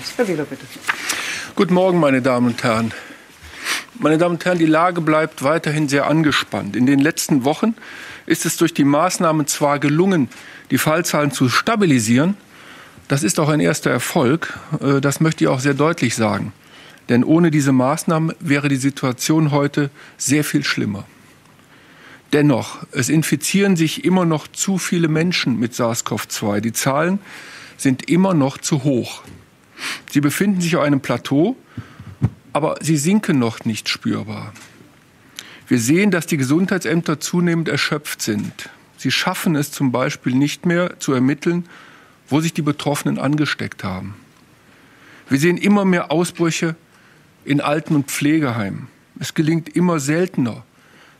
ist. Herr Wähler, bitte. Guten Morgen, meine Damen und Herren. Meine Damen und Herren, die Lage bleibt weiterhin sehr angespannt. In den letzten Wochen ist es durch die Maßnahmen zwar gelungen, die Fallzahlen zu stabilisieren. Das ist auch ein erster Erfolg. Äh, das möchte ich auch sehr deutlich sagen. Denn ohne diese Maßnahmen wäre die Situation heute sehr viel schlimmer. Dennoch, es infizieren sich immer noch zu viele Menschen mit SARS-CoV-2. Die Zahlen sind immer noch zu hoch. Sie befinden sich auf einem Plateau, aber sie sinken noch nicht spürbar. Wir sehen, dass die Gesundheitsämter zunehmend erschöpft sind. Sie schaffen es zum Beispiel nicht mehr zu ermitteln, wo sich die Betroffenen angesteckt haben. Wir sehen immer mehr Ausbrüche in Alten- und Pflegeheimen. Es gelingt immer seltener,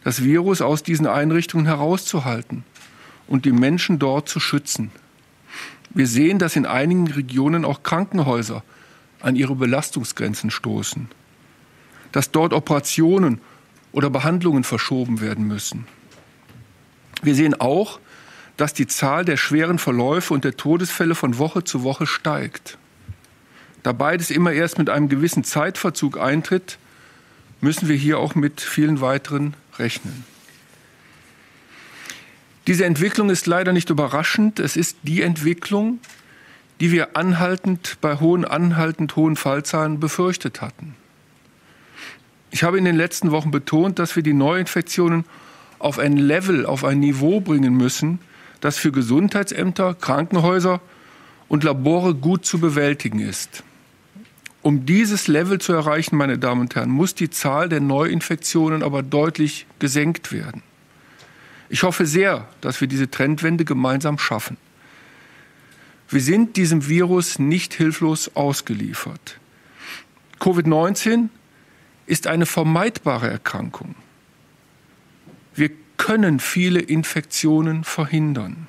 das Virus aus diesen Einrichtungen herauszuhalten und die Menschen dort zu schützen. Wir sehen, dass in einigen Regionen auch Krankenhäuser an ihre Belastungsgrenzen stoßen, dass dort Operationen oder Behandlungen verschoben werden müssen. Wir sehen auch, dass die Zahl der schweren Verläufe und der Todesfälle von Woche zu Woche steigt. Da beides immer erst mit einem gewissen Zeitverzug eintritt, müssen wir hier auch mit vielen weiteren rechnen. Diese Entwicklung ist leider nicht überraschend. Es ist die Entwicklung, die wir anhaltend bei hohen, anhaltend hohen Fallzahlen befürchtet hatten. Ich habe in den letzten Wochen betont, dass wir die Neuinfektionen auf ein Level, auf ein Niveau bringen müssen, das für Gesundheitsämter, Krankenhäuser und Labore gut zu bewältigen ist. Um dieses Level zu erreichen, meine Damen und Herren, muss die Zahl der Neuinfektionen aber deutlich gesenkt werden. Ich hoffe sehr, dass wir diese Trendwende gemeinsam schaffen. Wir sind diesem Virus nicht hilflos ausgeliefert. Covid-19 ist eine vermeidbare Erkrankung. Wir können viele Infektionen verhindern.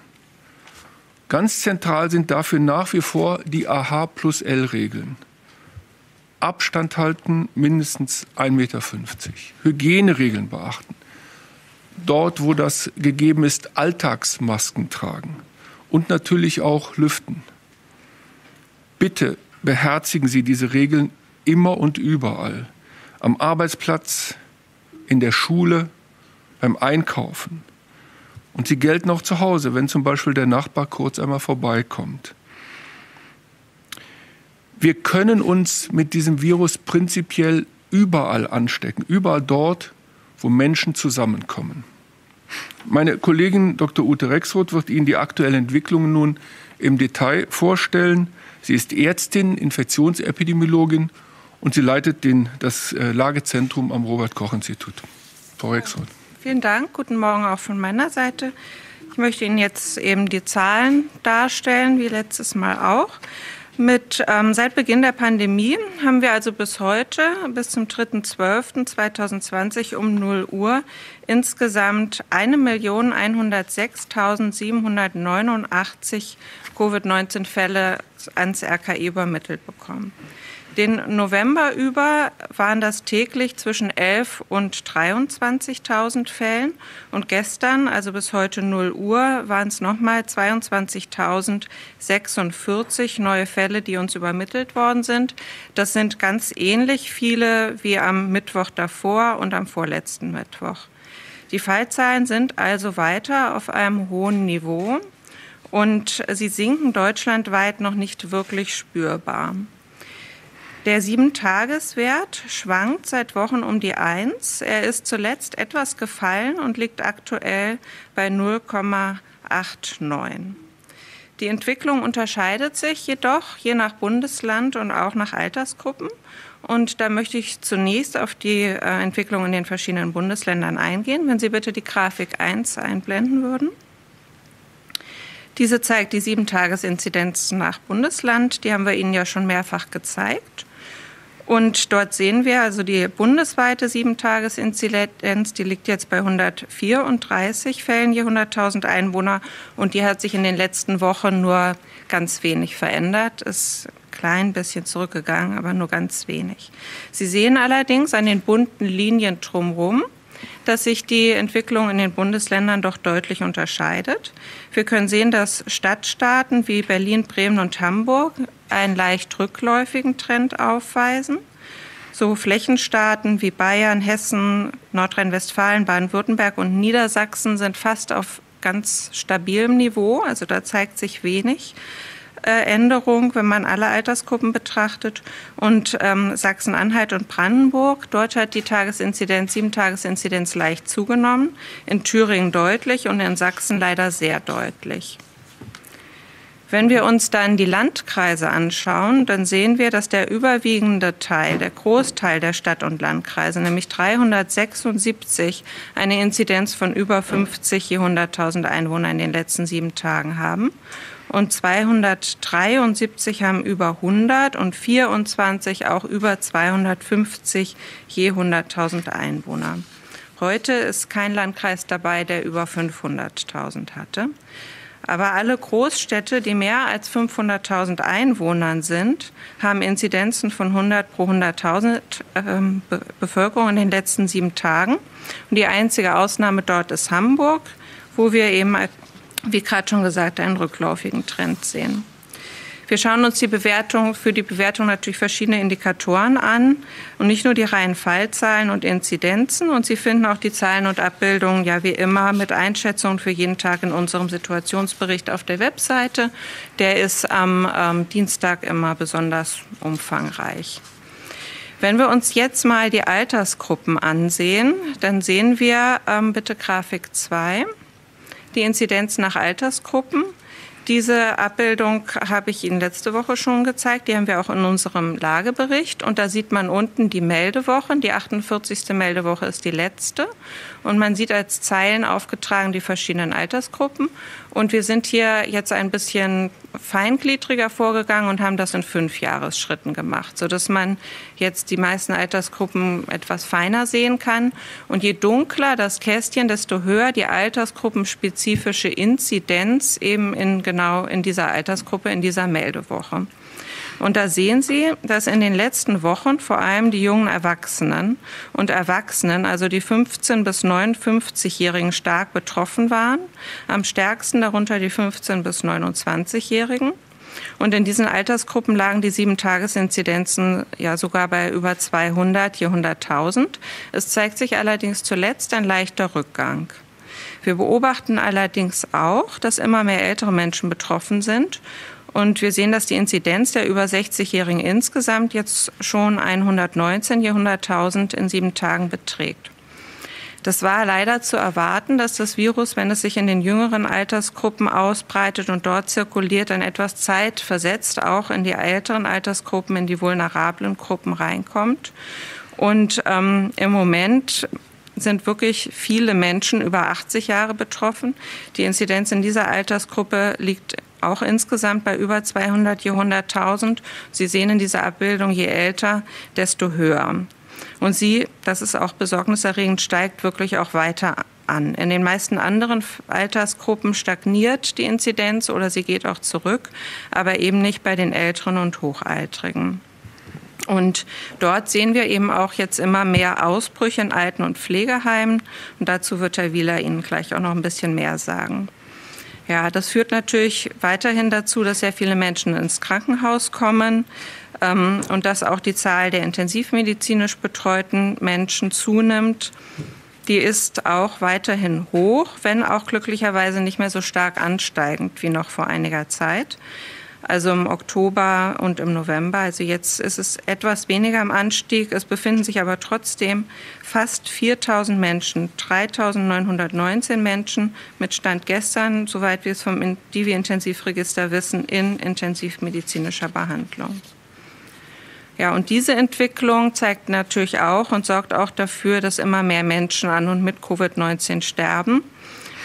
Ganz zentral sind dafür nach wie vor die AH plus L-Regeln. Abstand halten, mindestens 1,50 Meter. Hygieneregeln beachten. Dort, wo das gegeben ist, Alltagsmasken tragen. Und natürlich auch lüften. Bitte beherzigen Sie diese Regeln immer und überall. Am Arbeitsplatz, in der Schule, beim Einkaufen. Und sie gelten auch zu Hause, wenn zum Beispiel der Nachbar kurz einmal vorbeikommt. Wir können uns mit diesem Virus prinzipiell überall anstecken, überall dort, wo Menschen zusammenkommen. Meine Kollegin Dr. Ute Rexroth wird Ihnen die aktuellen Entwicklungen nun im Detail vorstellen. Sie ist Ärztin, Infektionsepidemiologin und sie leitet den, das äh, Lagezentrum am Robert-Koch-Institut. Frau Rexroth. Vielen Dank. Guten Morgen auch von meiner Seite. Ich möchte Ihnen jetzt eben die Zahlen darstellen, wie letztes Mal auch. Mit, ähm, seit Beginn der Pandemie haben wir also bis heute, bis zum 3.12.2020 um 0 Uhr, insgesamt 1.106.789 Covid-19-Fälle ans RKI übermittelt bekommen. Den November über waren das täglich zwischen 11 und 23.000 Fällen. Und gestern, also bis heute 0 Uhr, waren es nochmal 22.046 neue Fälle, die uns übermittelt worden sind. Das sind ganz ähnlich viele wie am Mittwoch davor und am vorletzten Mittwoch. Die Fallzahlen sind also weiter auf einem hohen Niveau und sie sinken deutschlandweit noch nicht wirklich spürbar. Der Sieben-Tages-Wert schwankt seit Wochen um die 1. Er ist zuletzt etwas gefallen und liegt aktuell bei 0,89. Die Entwicklung unterscheidet sich jedoch je nach Bundesland und auch nach Altersgruppen. Und da möchte ich zunächst auf die äh, Entwicklung in den verschiedenen Bundesländern eingehen. Wenn Sie bitte die Grafik 1 einblenden würden. Diese zeigt die Sieben-Tages-Inzidenz nach Bundesland. Die haben wir Ihnen ja schon mehrfach gezeigt. Und dort sehen wir also die bundesweite Sieben-Tages-Inzidenz, die liegt jetzt bei 134 Fällen je 100.000 Einwohner und die hat sich in den letzten Wochen nur ganz wenig verändert, ist ein klein bisschen zurückgegangen, aber nur ganz wenig. Sie sehen allerdings an den bunten Linien drumherum, dass sich die Entwicklung in den Bundesländern doch deutlich unterscheidet. Wir können sehen, dass Stadtstaaten wie Berlin, Bremen und Hamburg einen leicht rückläufigen Trend aufweisen. So Flächenstaaten wie Bayern, Hessen, Nordrhein-Westfalen, Baden-Württemberg und Niedersachsen sind fast auf ganz stabilem Niveau. Also da zeigt sich wenig. Äh, Änderung, wenn man alle Altersgruppen betrachtet. Und ähm, Sachsen-Anhalt und Brandenburg, dort hat die Tagesinzidenz, Sieben-Tagesinzidenz leicht zugenommen, in Thüringen deutlich und in Sachsen leider sehr deutlich. Wenn wir uns dann die Landkreise anschauen, dann sehen wir, dass der überwiegende Teil, der Großteil der Stadt- und Landkreise, nämlich 376, eine Inzidenz von über 50 je 100.000 Einwohner in den letzten sieben Tagen haben und 273 haben über 100 und 24 auch über 250 je 100.000 Einwohner. Heute ist kein Landkreis dabei, der über 500.000 hatte. Aber alle Großstädte, die mehr als 500.000 Einwohnern sind, haben Inzidenzen von 100 pro 100.000 ähm, Bevölkerung in den letzten sieben Tagen. Und die einzige Ausnahme dort ist Hamburg, wo wir eben wie gerade schon gesagt, einen rückläufigen Trend sehen. Wir schauen uns die Bewertung für die Bewertung natürlich verschiedene Indikatoren an und nicht nur die reinen Fallzahlen und Inzidenzen. Und Sie finden auch die Zahlen und Abbildungen ja wie immer mit Einschätzungen für jeden Tag in unserem Situationsbericht auf der Webseite. Der ist am ähm, Dienstag immer besonders umfangreich. Wenn wir uns jetzt mal die Altersgruppen ansehen, dann sehen wir ähm, bitte Grafik 2 die Inzidenz nach Altersgruppen. Diese Abbildung habe ich Ihnen letzte Woche schon gezeigt. Die haben wir auch in unserem Lagebericht. Und da sieht man unten die Meldewochen. Die 48. Meldewoche ist die letzte. Und man sieht als Zeilen aufgetragen die verschiedenen Altersgruppen. Und wir sind hier jetzt ein bisschen feingliedriger vorgegangen und haben das in fünf Jahresschritten gemacht, sodass man jetzt die meisten Altersgruppen etwas feiner sehen kann. Und je dunkler das Kästchen, desto höher die altersgruppenspezifische Inzidenz eben in genau in dieser Altersgruppe, in dieser Meldewoche. Und da sehen Sie, dass in den letzten Wochen vor allem die jungen Erwachsenen und Erwachsenen, also die 15 bis 59-Jährigen, stark betroffen waren. Am stärksten darunter die 15 bis 29-Jährigen. Und in diesen Altersgruppen lagen die Sieben-Tages-Inzidenzen ja sogar bei über 200 je 100.000. Es zeigt sich allerdings zuletzt ein leichter Rückgang. Wir beobachten allerdings auch, dass immer mehr ältere Menschen betroffen sind und wir sehen, dass die Inzidenz der über 60-Jährigen insgesamt jetzt schon 119 je 100.000 in sieben Tagen beträgt. Das war leider zu erwarten, dass das Virus, wenn es sich in den jüngeren Altersgruppen ausbreitet und dort zirkuliert, dann etwas Zeit versetzt auch in die älteren Altersgruppen, in die vulnerablen Gruppen reinkommt. Und ähm, im Moment sind wirklich viele Menschen über 80 Jahre betroffen. Die Inzidenz in dieser Altersgruppe liegt auch insgesamt bei über 200 je 100.000. Sie sehen in dieser Abbildung, je älter, desto höher. Und sie, das ist auch besorgniserregend, steigt wirklich auch weiter an. In den meisten anderen Altersgruppen stagniert die Inzidenz oder sie geht auch zurück, aber eben nicht bei den Älteren und Hochaltrigen. Und dort sehen wir eben auch jetzt immer mehr Ausbrüche in Alten- und Pflegeheimen. Und dazu wird Herr Wieler Ihnen gleich auch noch ein bisschen mehr sagen. Ja, das führt natürlich weiterhin dazu, dass sehr viele Menschen ins Krankenhaus kommen ähm, und dass auch die Zahl der intensivmedizinisch betreuten Menschen zunimmt. Die ist auch weiterhin hoch, wenn auch glücklicherweise nicht mehr so stark ansteigend wie noch vor einiger Zeit also im Oktober und im November. Also jetzt ist es etwas weniger im Anstieg. Es befinden sich aber trotzdem fast 4000 Menschen, 3919 Menschen mit Stand gestern, soweit wir es vom Divi-Intensivregister wissen, in intensivmedizinischer Behandlung. Ja, und diese Entwicklung zeigt natürlich auch und sorgt auch dafür, dass immer mehr Menschen an und mit Covid-19 sterben.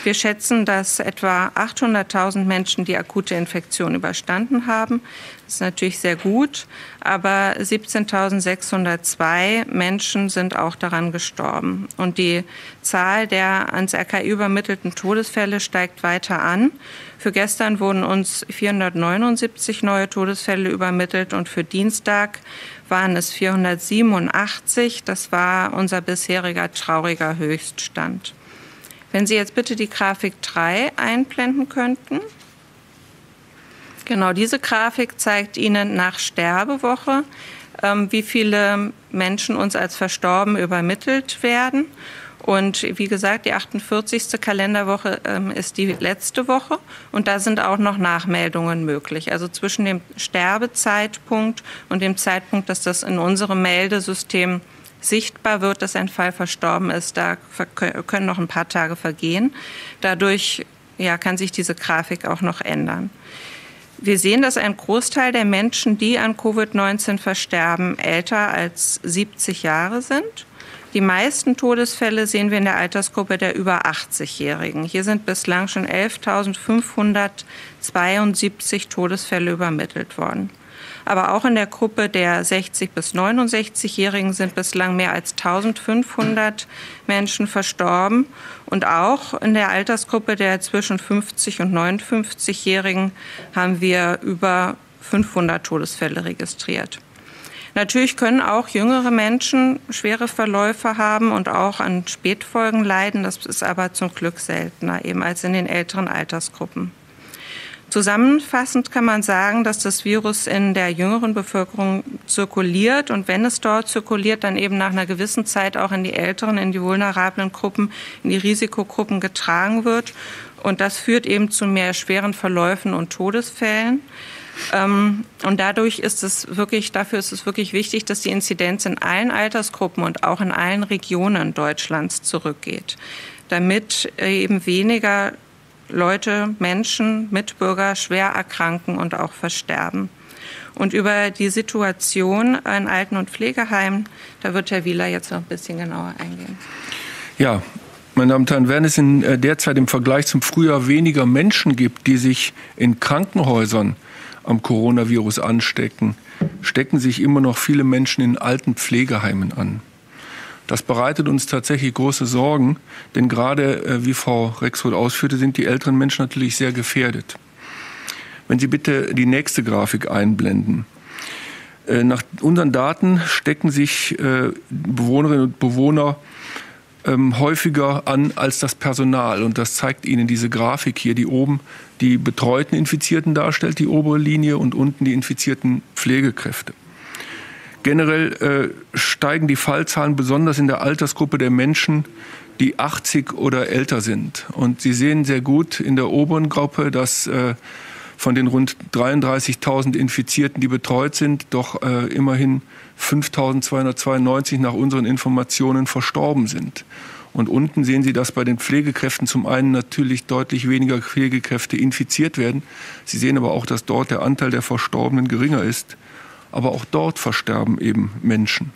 Wir schätzen, dass etwa 800.000 Menschen die akute Infektion überstanden haben. Das ist natürlich sehr gut, aber 17.602 Menschen sind auch daran gestorben. Und die Zahl der ans RKI übermittelten Todesfälle steigt weiter an. Für gestern wurden uns 479 neue Todesfälle übermittelt und für Dienstag waren es 487. Das war unser bisheriger trauriger Höchststand. Wenn Sie jetzt bitte die Grafik 3 einblenden könnten. Genau, diese Grafik zeigt Ihnen nach Sterbewoche, ähm, wie viele Menschen uns als verstorben übermittelt werden. Und wie gesagt, die 48. Kalenderwoche ähm, ist die letzte Woche und da sind auch noch Nachmeldungen möglich. Also zwischen dem Sterbezeitpunkt und dem Zeitpunkt, dass das in unserem Meldesystem sichtbar wird, dass ein Fall verstorben ist, da können noch ein paar Tage vergehen. Dadurch ja, kann sich diese Grafik auch noch ändern. Wir sehen, dass ein Großteil der Menschen, die an Covid-19 versterben, älter als 70 Jahre sind. Die meisten Todesfälle sehen wir in der Altersgruppe der über 80-Jährigen. Hier sind bislang schon 11.572 Todesfälle übermittelt worden. Aber auch in der Gruppe der 60 bis 69-Jährigen sind bislang mehr als 1500 Menschen verstorben. Und auch in der Altersgruppe der zwischen 50 und 59-Jährigen haben wir über 500 Todesfälle registriert. Natürlich können auch jüngere Menschen schwere Verläufe haben und auch an Spätfolgen leiden. Das ist aber zum Glück seltener, eben als in den älteren Altersgruppen. Zusammenfassend kann man sagen, dass das Virus in der jüngeren Bevölkerung zirkuliert und wenn es dort zirkuliert, dann eben nach einer gewissen Zeit auch in die älteren, in die vulnerablen Gruppen, in die Risikogruppen getragen wird. Und das führt eben zu mehr schweren Verläufen und Todesfällen. Ähm, und dadurch ist es wirklich, dafür ist es wirklich wichtig, dass die Inzidenz in allen Altersgruppen und auch in allen Regionen Deutschlands zurückgeht, damit eben weniger Leute, Menschen, Mitbürger schwer erkranken und auch versterben. Und über die Situation in Alten- und Pflegeheimen, da wird Herr Wieler jetzt noch ein bisschen genauer eingehen. Ja, meine Damen und Herren, während es in äh, der Zeit im Vergleich zum Frühjahr weniger Menschen gibt, die sich in Krankenhäusern am Coronavirus anstecken, stecken sich immer noch viele Menschen in alten Pflegeheimen an. Das bereitet uns tatsächlich große Sorgen, denn gerade, äh, wie Frau Rexroth ausführte, sind die älteren Menschen natürlich sehr gefährdet. Wenn Sie bitte die nächste Grafik einblenden. Äh, nach unseren Daten stecken sich äh, Bewohnerinnen und Bewohner ähm, häufiger an als das Personal. Und das zeigt Ihnen diese Grafik hier, die oben die betreuten Infizierten darstellt, die obere Linie, und unten die infizierten Pflegekräfte. Generell äh, steigen die Fallzahlen besonders in der Altersgruppe der Menschen, die 80 oder älter sind. Und Sie sehen sehr gut in der oberen Gruppe, dass äh, von den rund 33.000 Infizierten, die betreut sind, doch äh, immerhin 5.292 nach unseren Informationen verstorben sind. Und unten sehen Sie, dass bei den Pflegekräften zum einen natürlich deutlich weniger Pflegekräfte infiziert werden. Sie sehen aber auch, dass dort der Anteil der Verstorbenen geringer ist. Aber auch dort versterben eben Menschen.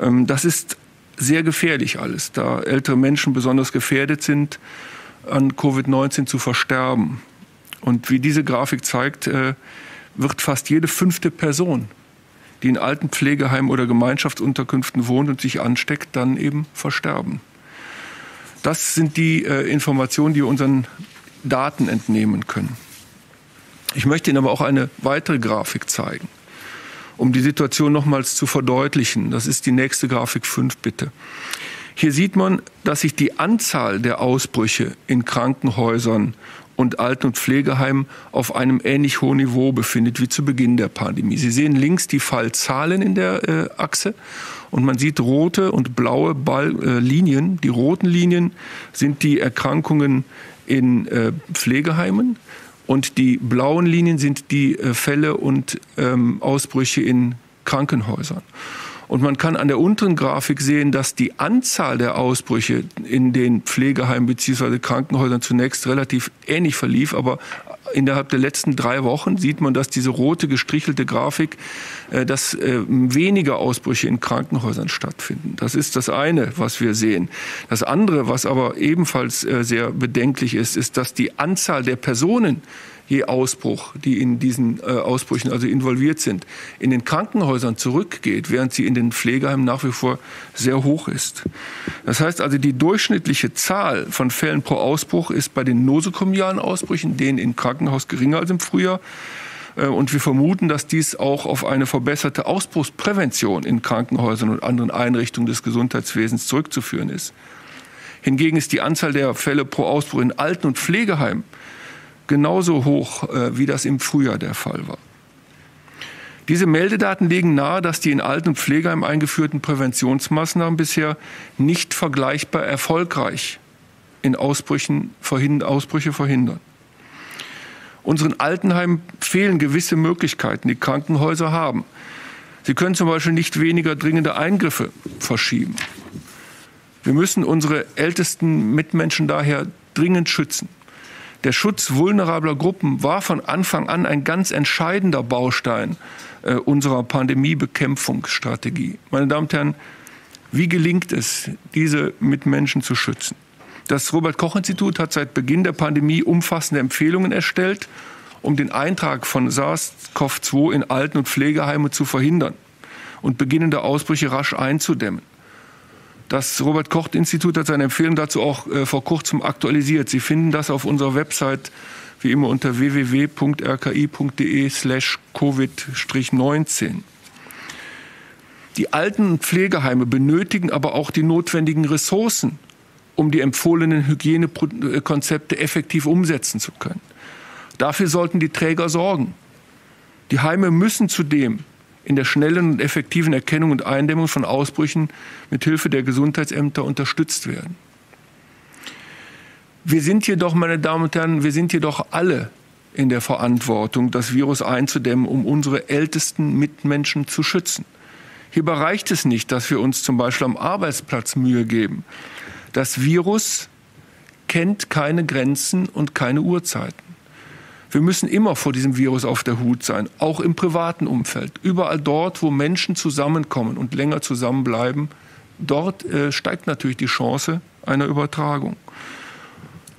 Ähm, das ist sehr gefährlich alles, da ältere Menschen besonders gefährdet sind, an Covid-19 zu versterben. Und wie diese Grafik zeigt, äh, wird fast jede fünfte Person, die in alten Pflegeheimen oder Gemeinschaftsunterkünften wohnt und sich ansteckt, dann eben versterben. Das sind die äh, Informationen, die wir unseren Daten entnehmen können. Ich möchte Ihnen aber auch eine weitere Grafik zeigen, um die Situation nochmals zu verdeutlichen. Das ist die nächste Grafik 5, bitte. Hier sieht man, dass sich die Anzahl der Ausbrüche in Krankenhäusern und Alten- und Pflegeheimen auf einem ähnlich hohen Niveau befindet wie zu Beginn der Pandemie. Sie sehen links die Fallzahlen in der äh, Achse und man sieht rote und blaue Ball, äh, Linien. Die roten Linien sind die Erkrankungen in äh, Pflegeheimen und die blauen Linien sind die äh, Fälle und ähm, Ausbrüche in Krankenhäusern. Und man kann an der unteren Grafik sehen, dass die Anzahl der Ausbrüche in den Pflegeheimen bzw. Krankenhäusern zunächst relativ ähnlich verlief, aber innerhalb der letzten drei Wochen sieht man, dass diese rote gestrichelte Grafik, äh, dass äh, weniger Ausbrüche in Krankenhäusern stattfinden. Das ist das eine, was wir sehen. Das andere, was aber ebenfalls äh, sehr bedenklich ist, ist, dass die Anzahl der Personen, je Ausbruch, die in diesen äh, Ausbrüchen also involviert sind, in den Krankenhäusern zurückgeht, während sie in den Pflegeheimen nach wie vor sehr hoch ist. Das heißt also, die durchschnittliche Zahl von Fällen pro Ausbruch ist bei den nosokomialen Ausbrüchen, denen im Krankenhaus geringer als im Frühjahr. Äh, und wir vermuten, dass dies auch auf eine verbesserte Ausbruchsprävention in Krankenhäusern und anderen Einrichtungen des Gesundheitswesens zurückzuführen ist. Hingegen ist die Anzahl der Fälle pro Ausbruch in Alten- und Pflegeheimen genauso hoch, äh, wie das im Frühjahr der Fall war. Diese Meldedaten legen nahe, dass die in Alten- und Pflegeheimen eingeführten Präventionsmaßnahmen bisher nicht vergleichbar erfolgreich in Ausbrüchen verhindern, Ausbrüche verhindern. Unseren Altenheimen fehlen gewisse Möglichkeiten, die Krankenhäuser haben. Sie können zum Beispiel nicht weniger dringende Eingriffe verschieben. Wir müssen unsere ältesten Mitmenschen daher dringend schützen. Der Schutz vulnerabler Gruppen war von Anfang an ein ganz entscheidender Baustein äh, unserer Pandemiebekämpfungsstrategie. Meine Damen und Herren, wie gelingt es, diese Mitmenschen zu schützen? Das Robert Koch Institut hat seit Beginn der Pandemie umfassende Empfehlungen erstellt, um den Eintrag von SARS-CoV-2 in Alten- und Pflegeheime zu verhindern und beginnende Ausbrüche rasch einzudämmen. Das Robert Koch Institut hat seine Empfehlung dazu auch äh, vor kurzem aktualisiert. Sie finden das auf unserer Website wie immer unter www.rki.de slash covid-19. Die alten Pflegeheime benötigen aber auch die notwendigen Ressourcen, um die empfohlenen Hygienekonzepte effektiv umsetzen zu können. Dafür sollten die Träger sorgen. Die Heime müssen zudem in der schnellen und effektiven Erkennung und Eindämmung von Ausbrüchen mit Hilfe der Gesundheitsämter unterstützt werden. Wir sind jedoch, meine Damen und Herren, wir sind jedoch alle in der Verantwortung, das Virus einzudämmen, um unsere ältesten Mitmenschen zu schützen. Hierbei reicht es nicht, dass wir uns zum Beispiel am Arbeitsplatz Mühe geben. Das Virus kennt keine Grenzen und keine Uhrzeiten. Wir müssen immer vor diesem Virus auf der Hut sein, auch im privaten Umfeld. Überall dort, wo Menschen zusammenkommen und länger zusammenbleiben, dort äh, steigt natürlich die Chance einer Übertragung.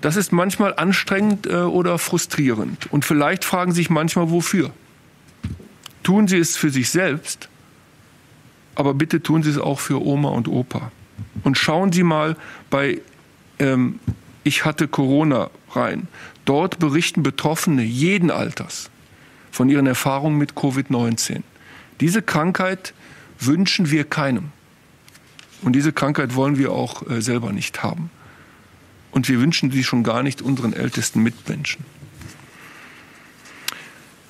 Das ist manchmal anstrengend äh, oder frustrierend. Und vielleicht fragen Sie sich manchmal, wofür. Tun Sie es für sich selbst, aber bitte tun Sie es auch für Oma und Opa. Und schauen Sie mal bei ähm, Ich hatte Corona rein. Dort berichten Betroffene jeden Alters von ihren Erfahrungen mit Covid-19. Diese Krankheit wünschen wir keinem. Und diese Krankheit wollen wir auch äh, selber nicht haben. Und wir wünschen sie schon gar nicht unseren ältesten Mitmenschen.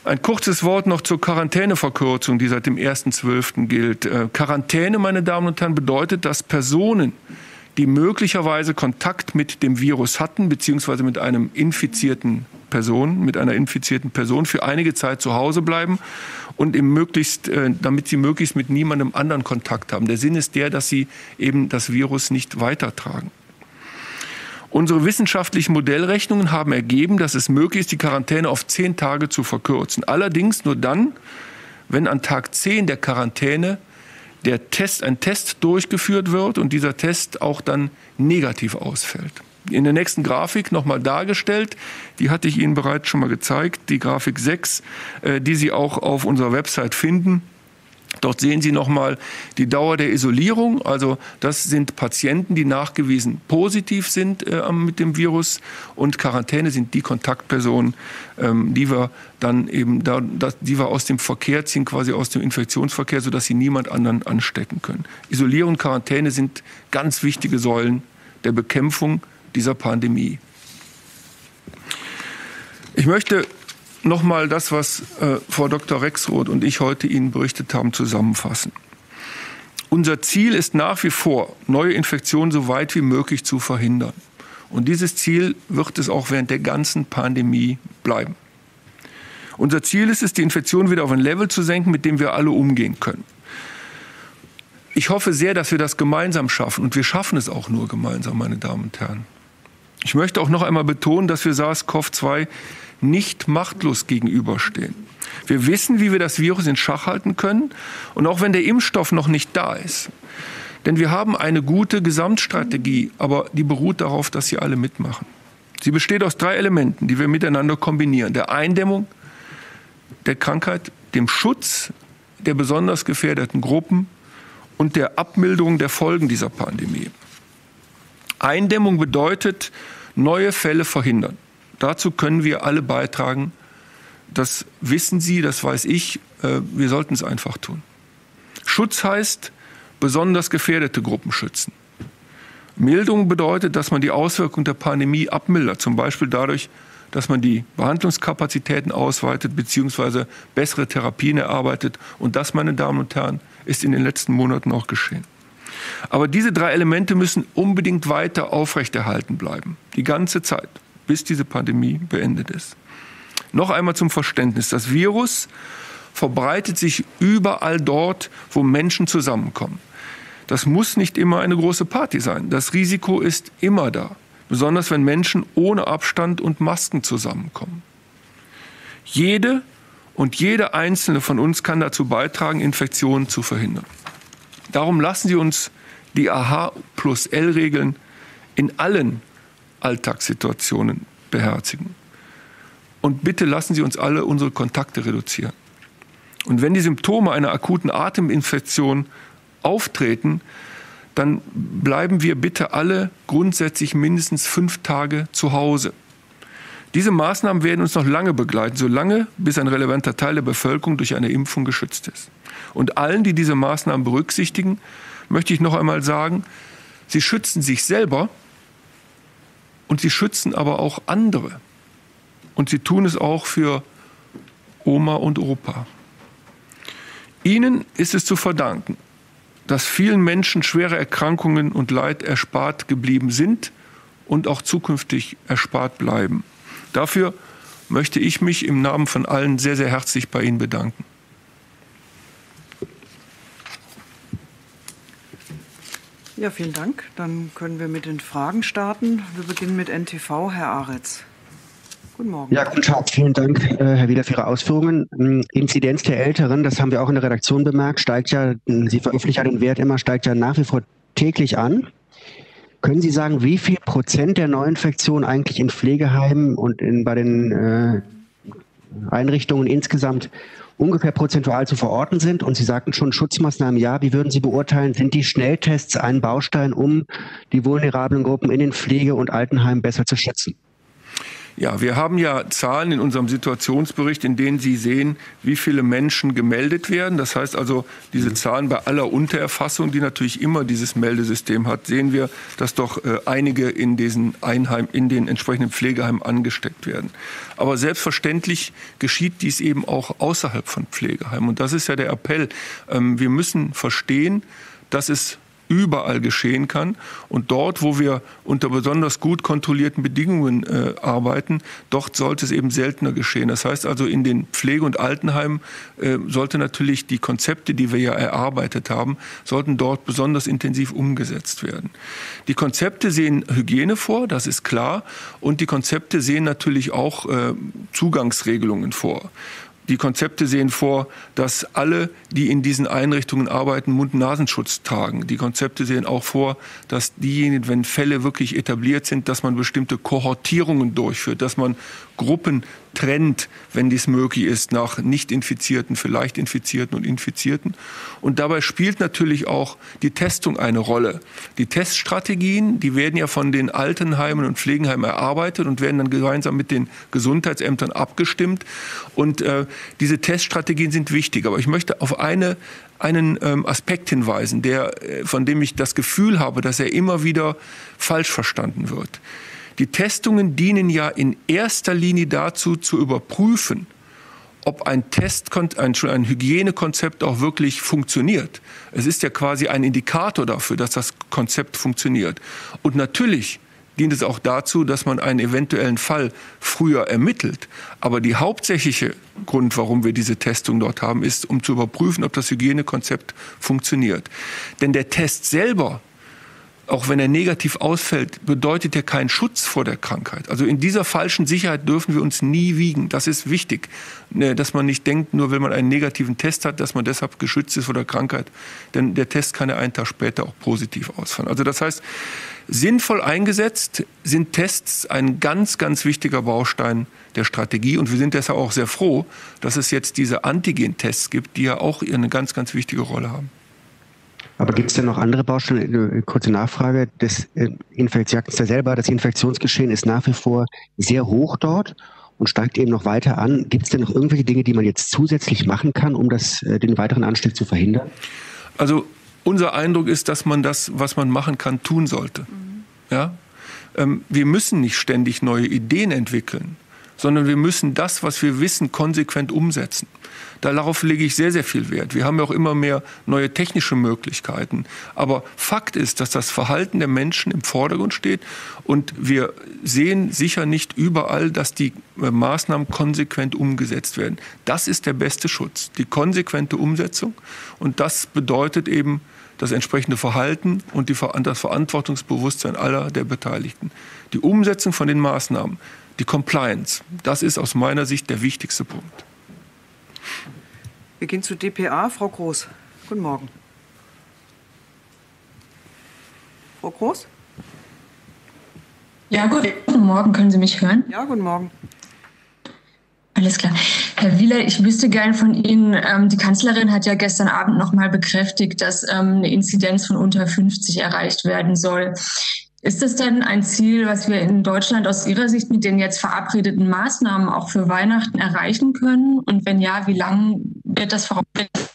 Ein kurzes Wort noch zur Quarantäneverkürzung, die seit dem 1.12. gilt. Äh, Quarantäne, meine Damen und Herren, bedeutet, dass Personen, die möglicherweise Kontakt mit dem Virus hatten, beziehungsweise mit einem infizierten Person, mit einer infizierten Person für einige Zeit zu Hause bleiben und im möglichst, äh, damit sie möglichst mit niemandem anderen Kontakt haben. Der Sinn ist der, dass sie eben das Virus nicht weitertragen. Unsere wissenschaftlichen Modellrechnungen haben ergeben, dass es möglich ist, die Quarantäne auf zehn Tage zu verkürzen. Allerdings nur dann, wenn an Tag zehn der Quarantäne der Test, ein Test durchgeführt wird und dieser Test auch dann negativ ausfällt. In der nächsten Grafik nochmal dargestellt, die hatte ich Ihnen bereits schon mal gezeigt, die Grafik 6, äh, die Sie auch auf unserer Website finden. Dort sehen Sie nochmal die Dauer der Isolierung. Also das sind Patienten, die nachgewiesen positiv sind äh, mit dem Virus und Quarantäne sind die Kontaktpersonen, ähm, die wir dann eben, da, die wir aus dem Verkehr ziehen, quasi aus dem Infektionsverkehr, sodass sie niemand anderen anstecken können. Isolierung und Quarantäne sind ganz wichtige Säulen der Bekämpfung dieser Pandemie. Ich möchte nochmal das, was äh, Frau Dr. Rexroth und ich heute Ihnen berichtet haben, zusammenfassen. Unser Ziel ist nach wie vor, neue Infektionen so weit wie möglich zu verhindern. Und dieses Ziel wird es auch während der ganzen Pandemie bleiben. Unser Ziel ist es, die Infektion wieder auf ein Level zu senken, mit dem wir alle umgehen können. Ich hoffe sehr, dass wir das gemeinsam schaffen. Und wir schaffen es auch nur gemeinsam, meine Damen und Herren. Ich möchte auch noch einmal betonen, dass wir SARS-CoV-2 nicht machtlos gegenüberstehen. Wir wissen, wie wir das Virus in Schach halten können. Und auch wenn der Impfstoff noch nicht da ist. Denn wir haben eine gute Gesamtstrategie, aber die beruht darauf, dass Sie alle mitmachen. Sie besteht aus drei Elementen, die wir miteinander kombinieren. Der Eindämmung der Krankheit, dem Schutz der besonders gefährdeten Gruppen und der Abmilderung der Folgen dieser Pandemie. Eindämmung bedeutet, neue Fälle verhindern. Dazu können wir alle beitragen. Das wissen Sie, das weiß ich. Äh, wir sollten es einfach tun. Schutz heißt besonders gefährdete Gruppen schützen. Mildung bedeutet, dass man die Auswirkungen der Pandemie abmildert, zum Beispiel dadurch, dass man die Behandlungskapazitäten ausweitet bzw. bessere Therapien erarbeitet. Und das, meine Damen und Herren, ist in den letzten Monaten auch geschehen. Aber diese drei Elemente müssen unbedingt weiter aufrechterhalten bleiben. Die ganze Zeit, bis diese Pandemie beendet ist. Noch einmal zum Verständnis. Das Virus verbreitet sich überall dort, wo Menschen zusammenkommen. Das muss nicht immer eine große Party sein. Das Risiko ist immer da. Besonders wenn Menschen ohne Abstand und Masken zusammenkommen. Jede und jede einzelne von uns kann dazu beitragen, Infektionen zu verhindern. Darum lassen Sie uns die AH plus L-Regeln in allen Alltagssituationen beherzigen. Und bitte lassen Sie uns alle unsere Kontakte reduzieren. Und wenn die Symptome einer akuten Ateminfektion auftreten, dann bleiben wir bitte alle grundsätzlich mindestens fünf Tage zu Hause. Diese Maßnahmen werden uns noch lange begleiten, solange bis ein relevanter Teil der Bevölkerung durch eine Impfung geschützt ist. Und allen, die diese Maßnahmen berücksichtigen, möchte ich noch einmal sagen, sie schützen sich selber und sie schützen aber auch andere. Und sie tun es auch für Oma und Opa. Ihnen ist es zu verdanken, dass vielen Menschen schwere Erkrankungen und Leid erspart geblieben sind und auch zukünftig erspart bleiben. Dafür möchte ich mich im Namen von allen sehr, sehr herzlich bei Ihnen bedanken. Ja, vielen Dank. Dann können wir mit den Fragen starten. Wir beginnen mit NTV. Herr Aretz. Guten Morgen. Ja, guten Tag. Vielen Dank, äh, Herr Wieder, für Ihre Ausführungen. Ähm, Inzidenz der Älteren, das haben wir auch in der Redaktion bemerkt, steigt ja, Sie veröffentlichen ja den Wert immer, steigt ja nach wie vor täglich an. Können Sie sagen, wie viel Prozent der Neuinfektionen eigentlich in Pflegeheimen und in, bei den äh, Einrichtungen insgesamt ungefähr prozentual zu verorten sind. Und Sie sagten schon, Schutzmaßnahmen ja. Wie würden Sie beurteilen, sind die Schnelltests ein Baustein, um die vulnerablen Gruppen in den Pflege- und Altenheimen besser zu schützen? Ja, wir haben ja Zahlen in unserem Situationsbericht, in denen Sie sehen, wie viele Menschen gemeldet werden. Das heißt also, diese mhm. Zahlen bei aller Untererfassung, die natürlich immer dieses Meldesystem hat, sehen wir, dass doch äh, einige in diesen Einheim, in den entsprechenden Pflegeheimen angesteckt werden. Aber selbstverständlich geschieht dies eben auch außerhalb von Pflegeheimen. Und das ist ja der Appell. Ähm, wir müssen verstehen, dass es überall geschehen kann. Und dort, wo wir unter besonders gut kontrollierten Bedingungen äh, arbeiten, dort sollte es eben seltener geschehen. Das heißt also, in den Pflege- und Altenheimen äh, sollte natürlich die Konzepte, die wir ja erarbeitet haben, sollten dort besonders intensiv umgesetzt werden. Die Konzepte sehen Hygiene vor, das ist klar. Und die Konzepte sehen natürlich auch äh, Zugangsregelungen vor. Die Konzepte sehen vor, dass alle, die in diesen Einrichtungen arbeiten, Mund-Nasenschutz tragen. Die Konzepte sehen auch vor, dass diejenigen, wenn Fälle wirklich etabliert sind, dass man bestimmte Kohortierungen durchführt, dass man Gruppen trennt, wenn dies möglich ist, nach Nicht-Infizierten, vielleicht Infizierten und Infizierten. Und dabei spielt natürlich auch die Testung eine Rolle. Die Teststrategien, die werden ja von den Altenheimen und Pflegenheimen erarbeitet und werden dann gemeinsam mit den Gesundheitsämtern abgestimmt. Und äh, diese Teststrategien sind wichtig. Aber ich möchte auf eine einen ähm, Aspekt hinweisen, der, äh, von dem ich das Gefühl habe, dass er immer wieder falsch verstanden wird. Die Testungen dienen ja in erster Linie dazu, zu überprüfen, ob ein Test, ein, ein Hygienekonzept auch wirklich funktioniert. Es ist ja quasi ein Indikator dafür, dass das Konzept funktioniert. Und natürlich dient es auch dazu, dass man einen eventuellen Fall früher ermittelt. Aber die hauptsächliche Grund, warum wir diese Testung dort haben, ist, um zu überprüfen, ob das Hygienekonzept funktioniert. Denn der Test selber auch wenn er negativ ausfällt, bedeutet er keinen Schutz vor der Krankheit. Also in dieser falschen Sicherheit dürfen wir uns nie wiegen. Das ist wichtig, ne, dass man nicht denkt, nur wenn man einen negativen Test hat, dass man deshalb geschützt ist vor der Krankheit. Denn der Test kann ja einen Tag später auch positiv ausfallen. Also das heißt, sinnvoll eingesetzt sind Tests ein ganz, ganz wichtiger Baustein der Strategie. Und wir sind deshalb auch sehr froh, dass es jetzt diese Antigen-Tests gibt, die ja auch eine ganz, ganz wichtige Rolle haben. Aber gibt es denn noch andere Baustellen? Eine kurze Nachfrage. Das äh, Infektions selber, das Infektionsgeschehen ist nach wie vor sehr hoch dort und steigt eben noch weiter an. Gibt es denn noch irgendwelche Dinge, die man jetzt zusätzlich machen kann, um das, äh, den weiteren Anstieg zu verhindern? Also unser Eindruck ist, dass man das, was man machen kann, tun sollte. Mhm. Ja? Ähm, wir müssen nicht ständig neue Ideen entwickeln. sondern wir müssen das, was wir wissen, konsequent umsetzen. Darauf lege ich sehr, sehr viel Wert. Wir haben ja auch immer mehr neue technische Möglichkeiten. Aber Fakt ist, dass das Verhalten der Menschen im Vordergrund steht und wir sehen sicher nicht überall, dass die äh, Maßnahmen konsequent umgesetzt werden. Das ist der beste Schutz, die konsequente Umsetzung. Und das bedeutet eben das entsprechende Verhalten und die, das Verantwortungsbewusstsein aller der Beteiligten. Die Umsetzung von den Maßnahmen, die Compliance, das ist aus meiner Sicht der wichtigste Punkt. Wir gehen zu dpa. Frau Groß, guten Morgen. Frau Groß? Ja, guten Morgen. Können Sie mich hören? Ja, guten Morgen. Alles klar. Herr Wieler, ich wüsste gern von Ihnen, ähm, die Kanzlerin hat ja gestern Abend noch mal bekräftigt, dass ähm, eine Inzidenz von unter 50 erreicht werden soll. Ist das denn ein Ziel, was wir in Deutschland aus Ihrer Sicht mit den jetzt verabredeten Maßnahmen auch für Weihnachten erreichen können? Und wenn ja, wie lange wird das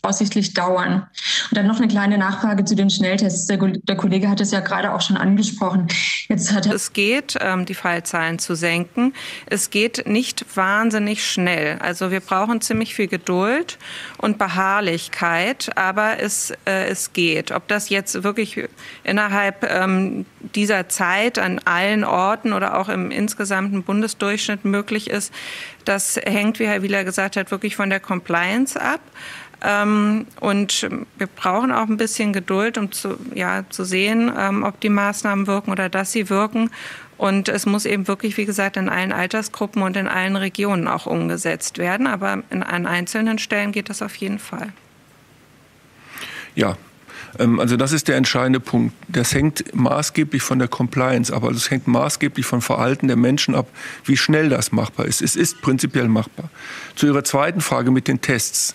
voraussichtlich dauern? Und dann noch eine kleine Nachfrage zu den Schnelltests. Der, der Kollege hat es ja gerade auch schon angesprochen. Jetzt hat es geht, ähm, die Fallzahlen zu senken. Es geht nicht wahnsinnig schnell. Also wir brauchen ziemlich viel Geduld und Beharrlichkeit, aber es, äh, es geht. Ob das jetzt wirklich innerhalb ähm, dieser dieser Zeit an allen Orten oder auch im insgesamten Bundesdurchschnitt möglich ist, das hängt, wie Herr Wieler gesagt hat, wirklich von der Compliance ab. Ähm, und wir brauchen auch ein bisschen Geduld, um zu, ja, zu sehen, ähm, ob die Maßnahmen wirken oder dass sie wirken. Und es muss eben wirklich, wie gesagt, in allen Altersgruppen und in allen Regionen auch umgesetzt werden. Aber in, an einzelnen Stellen geht das auf jeden Fall. Ja, also das ist der entscheidende Punkt. Das hängt maßgeblich von der Compliance ab. Also es hängt maßgeblich vom Verhalten der Menschen ab, wie schnell das machbar ist. Es ist prinzipiell machbar. Zu Ihrer zweiten Frage mit den Tests.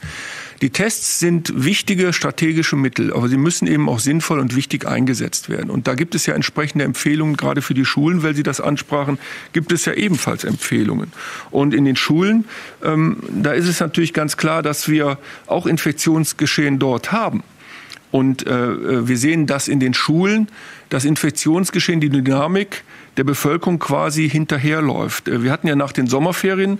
Die Tests sind wichtige strategische Mittel, aber sie müssen eben auch sinnvoll und wichtig eingesetzt werden. Und da gibt es ja entsprechende Empfehlungen, gerade für die Schulen, weil Sie das ansprachen, gibt es ja ebenfalls Empfehlungen. Und in den Schulen, ähm, da ist es natürlich ganz klar, dass wir auch Infektionsgeschehen dort haben. Und äh, wir sehen, dass in den Schulen das Infektionsgeschehen, die Dynamik der Bevölkerung quasi hinterherläuft. Äh, wir hatten ja nach den Sommerferien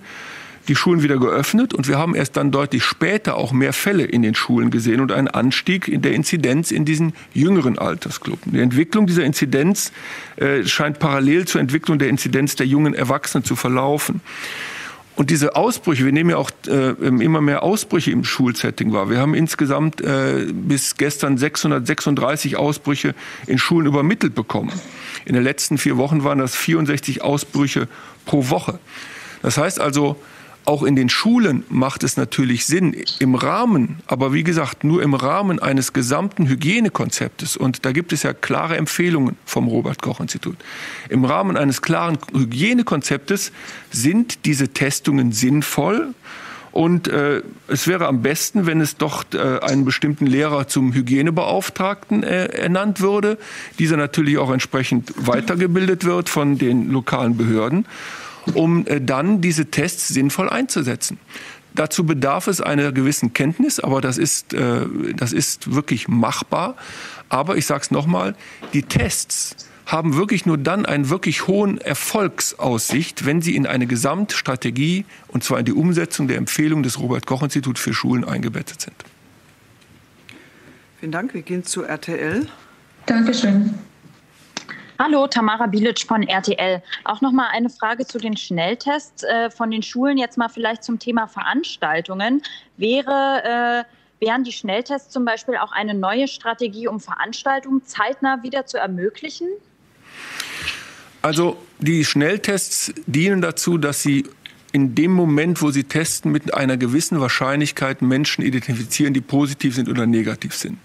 die Schulen wieder geöffnet und wir haben erst dann deutlich später auch mehr Fälle in den Schulen gesehen und einen Anstieg in der Inzidenz in diesen jüngeren Altersgruppen. Die Entwicklung dieser Inzidenz äh, scheint parallel zur Entwicklung der Inzidenz der jungen Erwachsenen zu verlaufen. Und diese Ausbrüche, wir nehmen ja auch äh, immer mehr Ausbrüche im Schulsetting wahr. Wir haben insgesamt äh, bis gestern 636 Ausbrüche in Schulen übermittelt bekommen. In den letzten vier Wochen waren das 64 Ausbrüche pro Woche. Das heißt also, auch in den Schulen macht es natürlich Sinn, im Rahmen, aber wie gesagt, nur im Rahmen eines gesamten Hygienekonzeptes, und da gibt es ja klare Empfehlungen vom Robert Koch Institut, im Rahmen eines klaren Hygienekonzeptes sind diese Testungen sinnvoll. Und äh, es wäre am besten, wenn es doch äh, einen bestimmten Lehrer zum Hygienebeauftragten äh, ernannt würde, dieser natürlich auch entsprechend weitergebildet wird von den lokalen Behörden um äh, dann diese Tests sinnvoll einzusetzen. Dazu bedarf es einer gewissen Kenntnis, aber das ist, äh, das ist wirklich machbar. Aber ich sage es nochmal, die Tests haben wirklich nur dann einen wirklich hohen Erfolgsaussicht, wenn sie in eine Gesamtstrategie, und zwar in die Umsetzung der Empfehlung des Robert-Koch-Instituts für Schulen eingebettet sind. Vielen Dank. Wir gehen zu RTL. Dankeschön. Hallo, Tamara Bilic von RTL. Auch noch mal eine Frage zu den Schnelltests äh, von den Schulen. Jetzt mal vielleicht zum Thema Veranstaltungen. Wäre, äh, wären die Schnelltests zum Beispiel auch eine neue Strategie, um Veranstaltungen zeitnah wieder zu ermöglichen? Also die Schnelltests dienen dazu, dass sie in dem Moment, wo sie testen, mit einer gewissen Wahrscheinlichkeit Menschen identifizieren, die positiv sind oder negativ sind.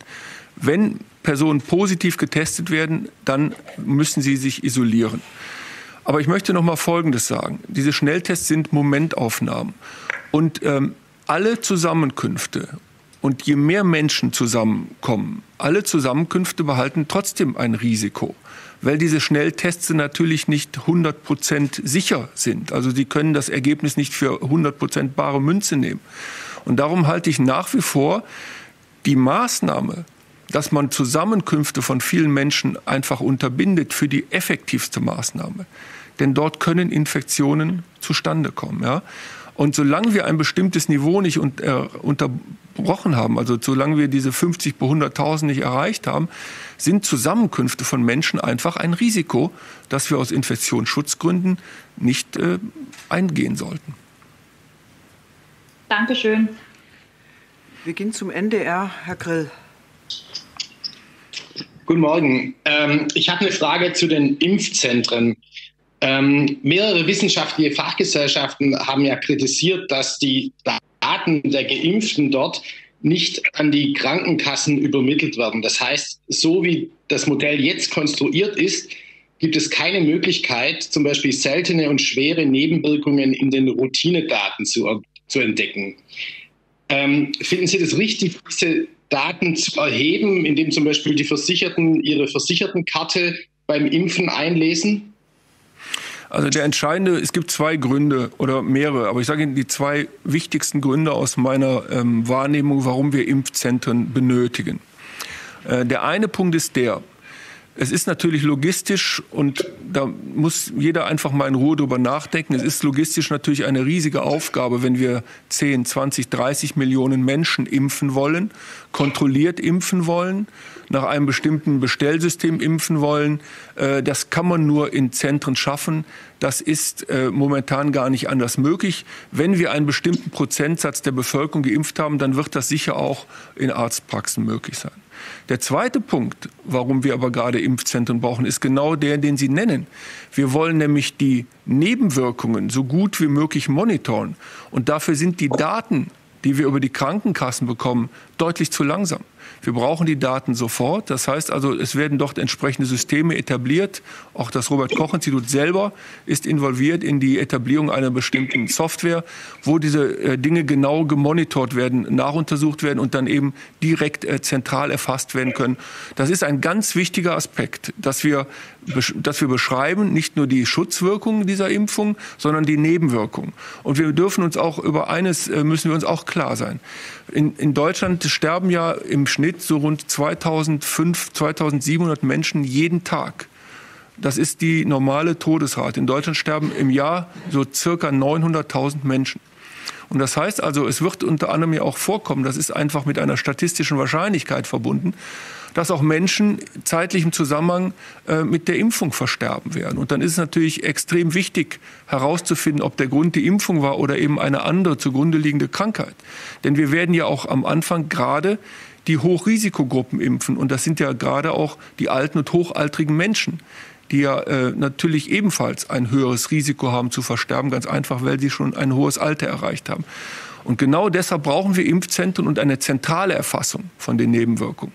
Wenn Personen positiv getestet werden, dann müssen sie sich isolieren. Aber ich möchte noch mal Folgendes sagen. Diese Schnelltests sind Momentaufnahmen. Und ähm, alle Zusammenkünfte und je mehr Menschen zusammenkommen, alle Zusammenkünfte behalten trotzdem ein Risiko, weil diese Schnelltests natürlich nicht 100 Prozent sicher sind. Also sie können das Ergebnis nicht für 100 Prozent bare Münze nehmen. Und darum halte ich nach wie vor die Maßnahme, dass man Zusammenkünfte von vielen Menschen einfach unterbindet für die effektivste Maßnahme. denn dort können Infektionen zustande kommen. Ja? Und solange wir ein bestimmtes Niveau nicht äh, unterbrochen haben, also solange wir diese 50 pro 100.000 nicht erreicht haben, sind Zusammenkünfte von Menschen einfach ein Risiko, das wir aus Infektionsschutzgründen nicht äh, eingehen sollten. Dankeschön. Wir gehen zum NDR. Herr Grill. Guten Morgen. Ähm, ich habe eine Frage zu den Impfzentren. Ähm, mehrere wissenschaftliche Fachgesellschaften haben ja kritisiert, dass die Daten der Geimpften dort nicht an die Krankenkassen übermittelt werden. Das heißt, so wie das Modell jetzt konstruiert ist, gibt es keine Möglichkeit, zum Beispiel seltene und schwere Nebenwirkungen in den Routinedaten zu, zu entdecken. Ähm, finden Sie das richtig, diese Daten zu erheben, indem zum Beispiel die Versicherten ihre Versichertenkarte beim Impfen einlesen? Also der entscheidende, es gibt zwei Gründe oder mehrere, aber ich sage Ihnen die zwei wichtigsten Gründe aus meiner ähm, Wahrnehmung, warum wir Impfzentren benötigen. Äh, der eine Punkt ist der, es ist natürlich logistisch und da muss jeder einfach mal in Ruhe drüber nachdenken. Es ist logistisch natürlich eine riesige Aufgabe, wenn wir 10, 20, 30 Millionen Menschen impfen wollen, kontrolliert impfen wollen, nach einem bestimmten Bestellsystem impfen wollen. Äh, das kann man nur in Zentren schaffen. Das ist äh, momentan gar nicht anders möglich. Wenn wir einen bestimmten Prozentsatz der Bevölkerung geimpft haben, dann wird das sicher auch in Arztpraxen möglich sein. Der zweite Punkt, warum wir aber gerade Impfzentren brauchen, ist genau der, den Sie nennen. Wir wollen nämlich die Nebenwirkungen so gut wie möglich monitoren. Und dafür sind die Daten, die wir über die Krankenkassen bekommen, deutlich zu langsam. Wir brauchen die Daten sofort. Das heißt also, es werden dort entsprechende Systeme etabliert. Auch das Robert-Koch-Institut selber ist involviert in die Etablierung einer bestimmten Software, wo diese äh, Dinge genau gemonitort werden, nachuntersucht werden und dann eben direkt äh, zentral erfasst werden können. Das ist ein ganz wichtiger Aspekt, dass wir, dass wir beschreiben, nicht nur die Schutzwirkungen dieser Impfung, sondern die Nebenwirkungen. Und wir dürfen uns auch über eines, äh, müssen wir uns auch klar sein. In, in Deutschland sterben ja im Schnitt so rund 2005, 2700 Menschen jeden Tag. Das ist die normale Todesrate. In Deutschland sterben im Jahr so circa 900.000 Menschen. Und das heißt also, es wird unter anderem ja auch vorkommen, das ist einfach mit einer statistischen Wahrscheinlichkeit verbunden, dass auch Menschen zeitlich im Zusammenhang äh, mit der Impfung versterben werden. Und dann ist es natürlich extrem wichtig herauszufinden, ob der Grund die Impfung war oder eben eine andere zugrunde liegende Krankheit. Denn wir werden ja auch am Anfang gerade die Hochrisikogruppen impfen. Und das sind ja gerade auch die alten und hochaltrigen Menschen die ja äh, natürlich ebenfalls ein höheres Risiko haben zu versterben, ganz einfach, weil sie schon ein hohes Alter erreicht haben. Und genau deshalb brauchen wir Impfzentren und eine zentrale Erfassung von den Nebenwirkungen.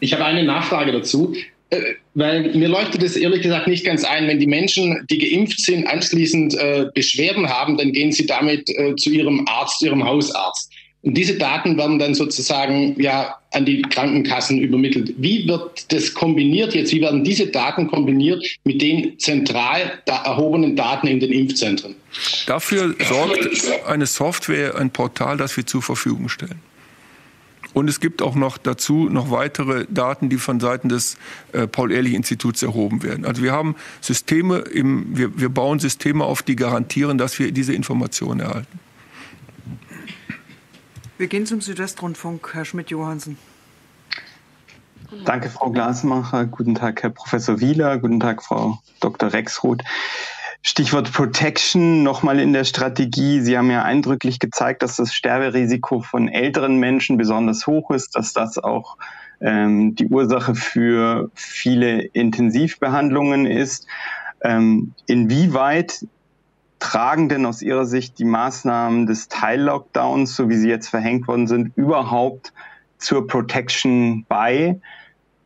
Ich habe eine Nachfrage dazu, äh, weil mir leuchtet es ehrlich gesagt nicht ganz ein, wenn die Menschen, die geimpft sind, anschließend äh, Beschwerden haben, dann gehen sie damit äh, zu ihrem Arzt, ihrem Hausarzt. Und diese Daten werden dann sozusagen ja an die Krankenkassen übermittelt. Wie wird das kombiniert jetzt? Wie werden diese Daten kombiniert mit den zentral da erhobenen Daten in den Impfzentren? Dafür sorgt eine Software, ein Portal, das wir zur Verfügung stellen. Und es gibt auch noch dazu noch weitere Daten, die von Seiten des äh, Paul-Ehrlich-Instituts erhoben werden. Also wir haben Systeme, im, wir, wir bauen Systeme auf, die garantieren, dass wir diese Informationen erhalten. Wir gehen zum Südwestrundfunk, Herr Schmidt-Johansen. Danke, Frau Glasmacher. Guten Tag, Herr Professor Wieler. Guten Tag, Frau Dr. Rexroth. Stichwort Protection nochmal in der Strategie. Sie haben ja eindrücklich gezeigt, dass das Sterberisiko von älteren Menschen besonders hoch ist, dass das auch ähm, die Ursache für viele Intensivbehandlungen ist. Ähm, inwieweit tragen denn aus Ihrer Sicht die Maßnahmen des Teil-Lockdowns, so wie sie jetzt verhängt worden sind, überhaupt zur Protection bei?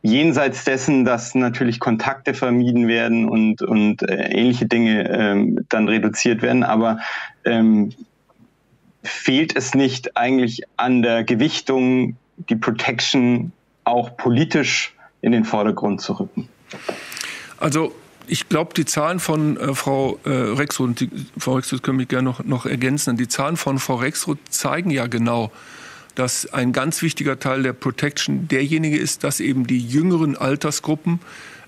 jenseits dessen, dass natürlich Kontakte vermieden werden und, und äh, ähnliche Dinge ähm, dann reduziert werden, aber ähm, fehlt es nicht eigentlich an der Gewichtung, die Protection auch politisch in den Vordergrund zu rücken? Also ich glaube, die Zahlen von äh, Frau äh, Rexroth, die, Frau Rexroth können mich gerne noch, noch ergänzen, die Zahlen von Frau Rexroth zeigen ja genau, dass ein ganz wichtiger Teil der Protection derjenige ist, dass eben die jüngeren Altersgruppen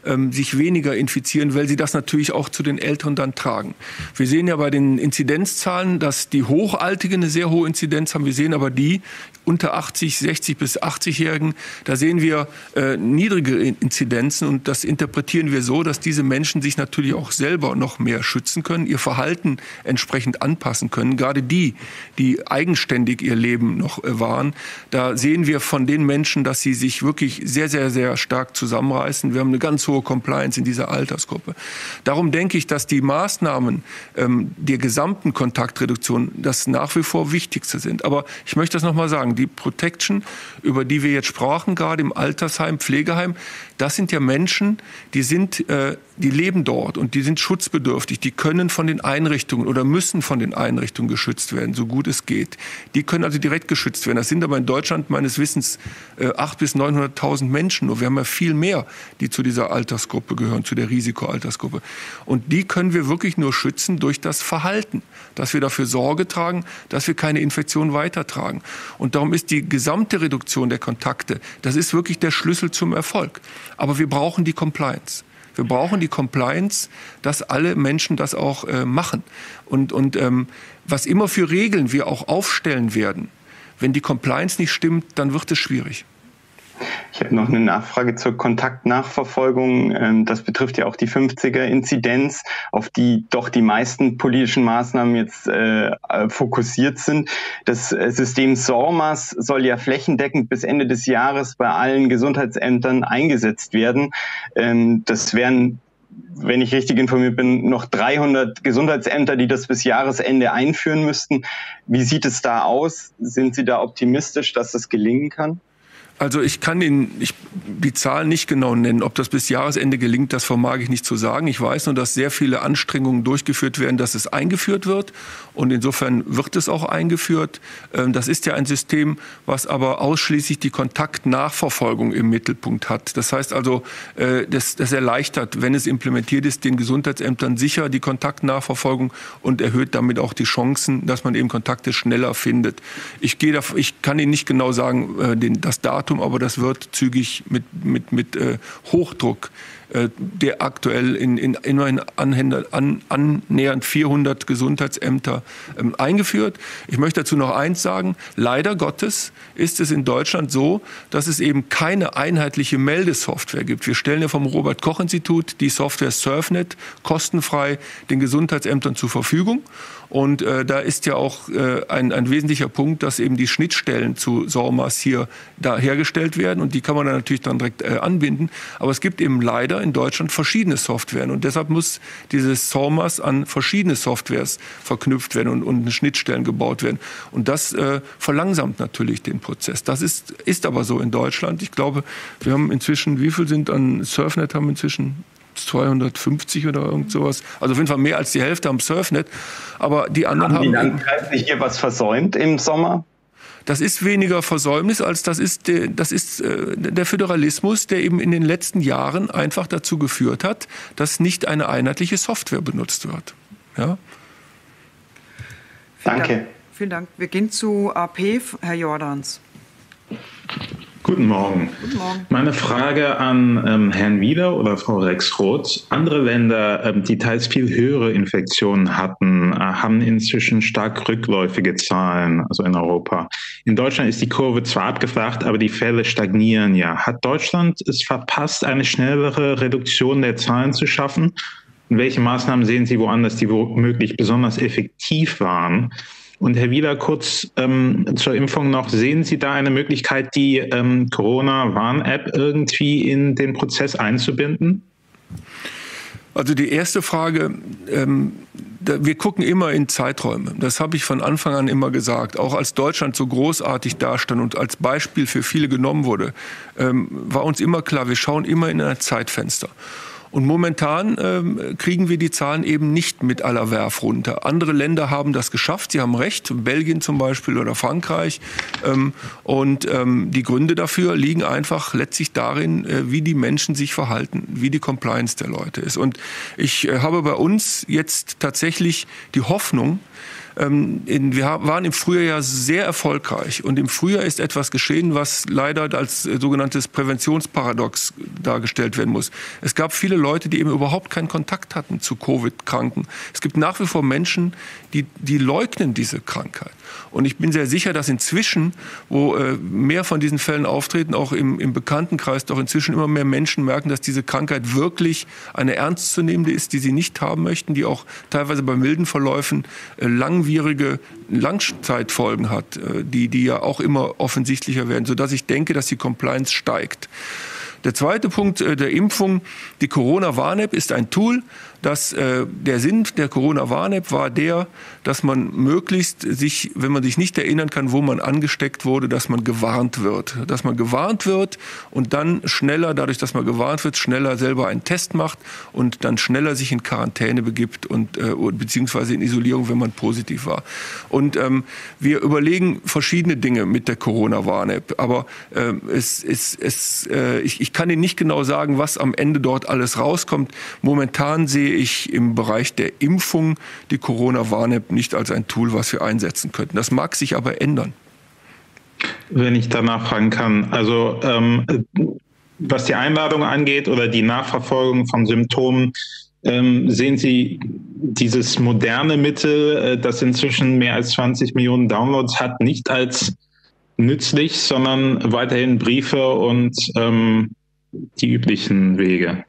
ähm, sich weniger infizieren, weil sie das natürlich auch zu den Älteren dann tragen. Wir sehen ja bei den Inzidenzzahlen, dass die Hochaltigen eine sehr hohe Inzidenz haben. Wir sehen aber die unter 80, 60 bis 80-Jährigen, da sehen wir äh, niedrige Inzidenzen und das interpretieren wir so, dass diese Menschen sich natürlich auch selber noch mehr schützen können, ihr Verhalten entsprechend anpassen können. Gerade die, die eigenständig ihr Leben noch äh, waren, da sehen wir von den Menschen, dass sie sich wirklich sehr, sehr, sehr stark zusammenreißen. Wir haben eine ganz hohe Compliance in dieser Altersgruppe. Darum denke ich, dass die Maßnahmen ähm, der gesamten Kontaktreduktion das nach wie vor Wichtigste sind. Aber ich möchte das noch mal sagen, die Protection, über die wir jetzt sprachen, gerade im Altersheim, Pflegeheim, das sind ja Menschen, die sind, äh, die leben dort und die sind schutzbedürftig. Die können von den Einrichtungen oder müssen von den Einrichtungen geschützt werden, so gut es geht. Die können also direkt geschützt werden. Das sind aber in Deutschland meines Wissens äh, 800.000 bis 900.000 Menschen. Und wir haben ja viel mehr, die zu dieser Altersgruppe gehören, zu der Risikoaltersgruppe. Und die können wir wirklich nur schützen durch das Verhalten, dass wir dafür Sorge tragen, dass wir keine Infektion weitertragen. Und darum ist die gesamte Reduktion der Kontakte, das ist wirklich der Schlüssel zum Erfolg. Aber wir brauchen die Compliance. Wir brauchen die Compliance, dass alle Menschen das auch äh, machen. Und, und ähm, was immer für Regeln wir auch aufstellen werden, wenn die Compliance nicht stimmt, dann wird es schwierig. Ich habe noch eine Nachfrage zur Kontaktnachverfolgung. Ähm, das betrifft ja auch die 50er-Inzidenz, auf die doch die meisten politischen Maßnahmen jetzt äh, äh, fokussiert sind. Das äh, System SORMAS soll ja flächendeckend bis Ende des Jahres bei allen Gesundheitsämtern eingesetzt werden. Ähm, das wären wenn ich richtig informiert bin, noch 300 Gesundheitsämter, die das bis Jahresende einführen müssten. Wie sieht es da aus? Sind Sie da optimistisch, dass das gelingen kann? Also ich kann Ihnen ich, die Zahlen nicht genau nennen. Ob das bis Jahresende gelingt, das vermag ich nicht zu sagen. Ich weiß nur, dass sehr viele Anstrengungen durchgeführt werden, dass es eingeführt wird. Und insofern wird es auch eingeführt. Ähm, das ist ja ein System, was aber ausschließlich die Kontaktnachverfolgung im Mittelpunkt hat. Das heißt also, äh, das, das erleichtert, wenn es implementiert ist, den Gesundheitsämtern sicher die Kontaktnachverfolgung und erhöht damit auch die Chancen, dass man eben Kontakte schneller findet. Ich, gehe ich kann Ihnen nicht genau sagen, äh, das Datum Datum, aber das wird zügig mit, mit, mit äh, Hochdruck der aktuell in, in immerhin an, an, annähernd 400 Gesundheitsämter ähm, eingeführt. Ich möchte dazu noch eins sagen. Leider Gottes ist es in Deutschland so, dass es eben keine einheitliche Meldesoftware gibt. Wir stellen ja vom Robert-Koch-Institut die Software SurfNet kostenfrei den Gesundheitsämtern zur Verfügung. Und äh, da ist ja auch äh, ein, ein wesentlicher Punkt, dass eben die Schnittstellen zu SORMAS hier da hergestellt werden. Und die kann man dann natürlich dann direkt äh, anbinden. Aber es gibt eben leider in Deutschland verschiedene Softwaren. Und deshalb muss dieses SORMAS an verschiedene Softwares verknüpft werden und, und Schnittstellen gebaut werden. Und das äh, verlangsamt natürlich den Prozess. Das ist, ist aber so in Deutschland. Ich glaube, wir haben inzwischen, wie viel sind an Surfnet haben inzwischen 250 oder irgend sowas. Also auf jeden Fall mehr als die Hälfte am Surfnet. Aber die anderen haben. Haben die hier was versäumt im Sommer? Das ist weniger Versäumnis als das ist, der, das ist äh, der Föderalismus, der eben in den letzten Jahren einfach dazu geführt hat, dass nicht eine einheitliche Software benutzt wird. Ja? Danke. Dank. Vielen Dank. Wir gehen zu AP, Herr Jordans. Guten Morgen. Guten Morgen. Meine Frage an ähm, Herrn Wieler oder Frau Rexroth. Andere Länder, ähm, die teils viel höhere Infektionen hatten, äh, haben inzwischen stark rückläufige Zahlen, also in Europa. In Deutschland ist die Kurve zwar abgeflacht, aber die Fälle stagnieren ja. Hat Deutschland es verpasst, eine schnellere Reduktion der Zahlen zu schaffen? Und welche Maßnahmen sehen Sie woanders, die womöglich besonders effektiv waren? Und Herr Wieler, kurz ähm, zur Impfung noch, sehen Sie da eine Möglichkeit, die ähm, Corona-Warn-App irgendwie in den Prozess einzubinden? Also die erste Frage, ähm, da, wir gucken immer in Zeiträume. Das habe ich von Anfang an immer gesagt. Auch als Deutschland so großartig dastand und als Beispiel für viele genommen wurde, ähm, war uns immer klar, wir schauen immer in ein Zeitfenster. Und momentan ähm, kriegen wir die Zahlen eben nicht mit aller Werf runter. Andere Länder haben das geschafft, sie haben recht, Belgien zum Beispiel oder Frankreich. Ähm, und ähm, die Gründe dafür liegen einfach letztlich darin, äh, wie die Menschen sich verhalten, wie die Compliance der Leute ist. Und ich äh, habe bei uns jetzt tatsächlich die Hoffnung, ähm, in, wir waren im Frühjahr ja sehr erfolgreich. Und im Frühjahr ist etwas geschehen, was leider als äh, sogenanntes Präventionsparadox dargestellt werden muss. Es gab viele Leute, die eben überhaupt keinen Kontakt hatten zu Covid-Kranken. Es gibt nach wie vor Menschen, die, die leugnen diese Krankheit. Und ich bin sehr sicher, dass inzwischen, wo äh, mehr von diesen Fällen auftreten, auch im, im Bekanntenkreis, doch inzwischen immer mehr Menschen merken, dass diese Krankheit wirklich eine ernstzunehmende ist, die sie nicht haben möchten, die auch teilweise bei milden Verläufen äh, langwierige Langzeitfolgen hat, äh, die, die ja auch immer offensichtlicher werden, sodass ich denke, dass die Compliance steigt. Der zweite Punkt äh, der Impfung, die Corona-Warn-App ist ein Tool, dass äh, der Sinn der Corona-Warn-App war der, dass man möglichst sich, wenn man sich nicht erinnern kann, wo man angesteckt wurde, dass man gewarnt wird. Dass man gewarnt wird und dann schneller, dadurch, dass man gewarnt wird, schneller selber einen Test macht und dann schneller sich in Quarantäne begibt und äh, beziehungsweise in Isolierung, wenn man positiv war. Und ähm, wir überlegen verschiedene Dinge mit der Corona-Warn-App. Aber äh, es, es, es, äh, ich, ich kann Ihnen nicht genau sagen, was am Ende dort alles rauskommt. Momentan sehe ich im Bereich der Impfung die Corona-Warn-App nicht als ein Tool, was wir einsetzen könnten. Das mag sich aber ändern. Wenn ich danach fragen kann, also ähm, was die Einladung angeht oder die Nachverfolgung von Symptomen, ähm, sehen Sie dieses moderne Mittel, äh, das inzwischen mehr als 20 Millionen Downloads hat, nicht als nützlich, sondern weiterhin Briefe und ähm, die üblichen Wege?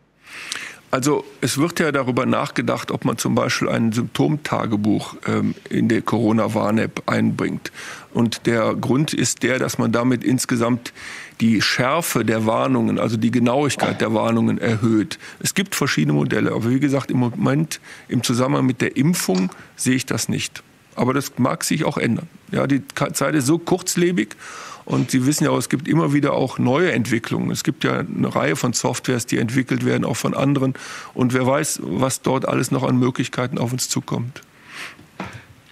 Also es wird ja darüber nachgedacht, ob man zum Beispiel ein Symptomtagebuch ähm, in der Corona-Warn-App einbringt. Und der Grund ist der, dass man damit insgesamt die Schärfe der Warnungen, also die Genauigkeit der Warnungen erhöht. Es gibt verschiedene Modelle, aber wie gesagt, im Moment im Zusammenhang mit der Impfung sehe ich das nicht. Aber das mag sich auch ändern. Ja, die Zeit ist so kurzlebig und Sie wissen ja auch, es gibt immer wieder auch neue Entwicklungen. Es gibt ja eine Reihe von Softwares, die entwickelt werden, auch von anderen. Und wer weiß, was dort alles noch an Möglichkeiten auf uns zukommt.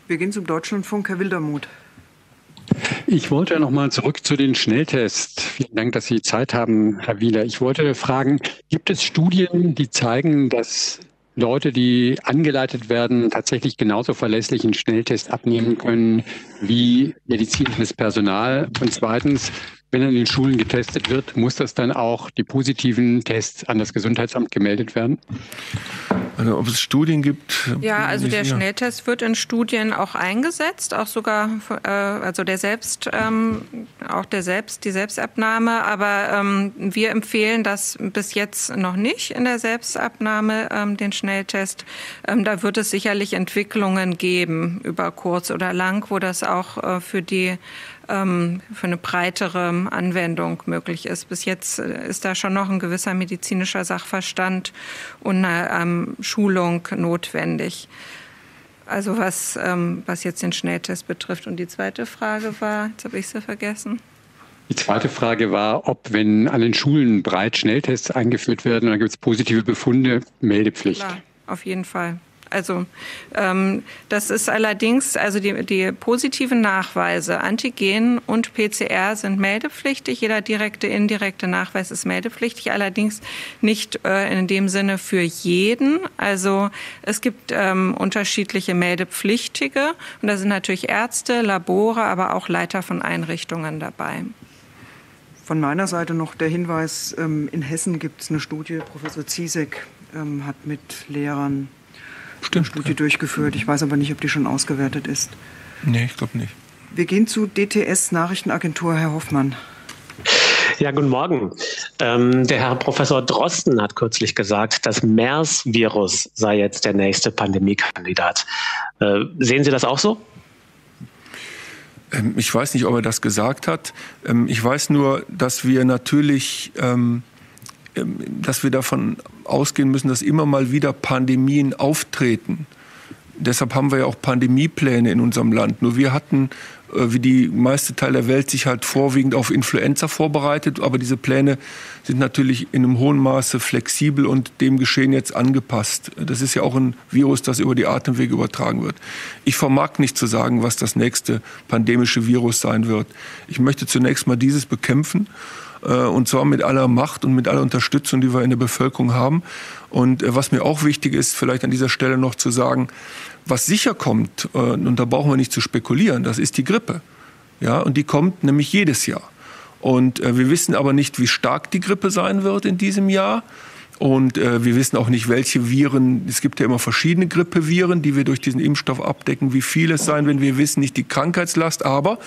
Wir gehen zum Deutschlandfunk, Herr Wildermuth. Ich wollte noch mal zurück zu den Schnelltests. Vielen Dank, dass Sie Zeit haben, Herr Wieler. Ich wollte fragen, gibt es Studien, die zeigen, dass Leute, die angeleitet werden, tatsächlich genauso verlässlich einen Schnelltest abnehmen können wie medizinisches Personal. Und zweitens, wenn an den Schulen getestet wird, muss das dann auch die positiven Tests an das Gesundheitsamt gemeldet werden? Also ob es Studien gibt? Ja, also der Schnelltest wird in Studien auch eingesetzt, auch sogar äh, also der selbst ähm, auch der selbst die Selbstabnahme. Aber ähm, wir empfehlen das bis jetzt noch nicht in der Selbstabnahme ähm, den Schnelltest. Ähm, da wird es sicherlich Entwicklungen geben über kurz oder lang, wo das auch äh, für die ähm, für eine breitere Anwendung möglich ist. Bis jetzt äh, ist da schon noch ein gewisser medizinischer Sachverstand und eine ähm, Schulung notwendig. Also was, ähm, was jetzt den Schnelltest betrifft. Und die zweite Frage war, jetzt habe ich sie vergessen. Die zweite Frage war, ob, wenn an den Schulen breit Schnelltests eingeführt werden, dann gibt es positive Befunde, Meldepflicht. Klar, auf jeden Fall. Also ähm, das ist allerdings, also die, die positiven Nachweise, Antigen und PCR sind meldepflichtig. Jeder direkte, indirekte Nachweis ist meldepflichtig, allerdings nicht äh, in dem Sinne für jeden. Also es gibt ähm, unterschiedliche Meldepflichtige und da sind natürlich Ärzte, Labore, aber auch Leiter von Einrichtungen dabei. Von meiner Seite noch der Hinweis, ähm, in Hessen gibt es eine Studie, Professor Ziesek ähm, hat mit Lehrern Stimmt, Studie ja. durchgeführt. Ich weiß aber nicht, ob die schon ausgewertet ist. Nee, ich glaube nicht. Wir gehen zu DTS Nachrichtenagentur, Herr Hoffmann. Ja, guten Morgen. Ähm, der Herr Professor Drosten hat kürzlich gesagt, das MERS-Virus sei jetzt der nächste Pandemiekandidat. Äh, sehen Sie das auch so? Ähm, ich weiß nicht, ob er das gesagt hat. Ähm, ich weiß nur, dass wir natürlich ähm, dass wir davon ausgehen müssen, dass immer mal wieder Pandemien auftreten. Deshalb haben wir ja auch Pandemiepläne in unserem Land. Nur wir hatten, äh, wie die meiste Teil der Welt, sich halt vorwiegend auf Influenza vorbereitet. Aber diese Pläne sind natürlich in einem hohen Maße flexibel und dem Geschehen jetzt angepasst. Das ist ja auch ein Virus, das über die Atemwege übertragen wird. Ich vermag nicht zu sagen, was das nächste pandemische Virus sein wird. Ich möchte zunächst mal dieses bekämpfen und zwar mit aller Macht und mit aller Unterstützung, die wir in der Bevölkerung haben. Und was mir auch wichtig ist, vielleicht an dieser Stelle noch zu sagen, was sicher kommt, und da brauchen wir nicht zu spekulieren, das ist die Grippe. Ja, und die kommt nämlich jedes Jahr. Und äh, wir wissen aber nicht, wie stark die Grippe sein wird in diesem Jahr. Und äh, wir wissen auch nicht, welche Viren, es gibt ja immer verschiedene Grippeviren, die wir durch diesen Impfstoff abdecken, wie viel es sein, wenn wir wissen nicht die Krankheitslast. Aber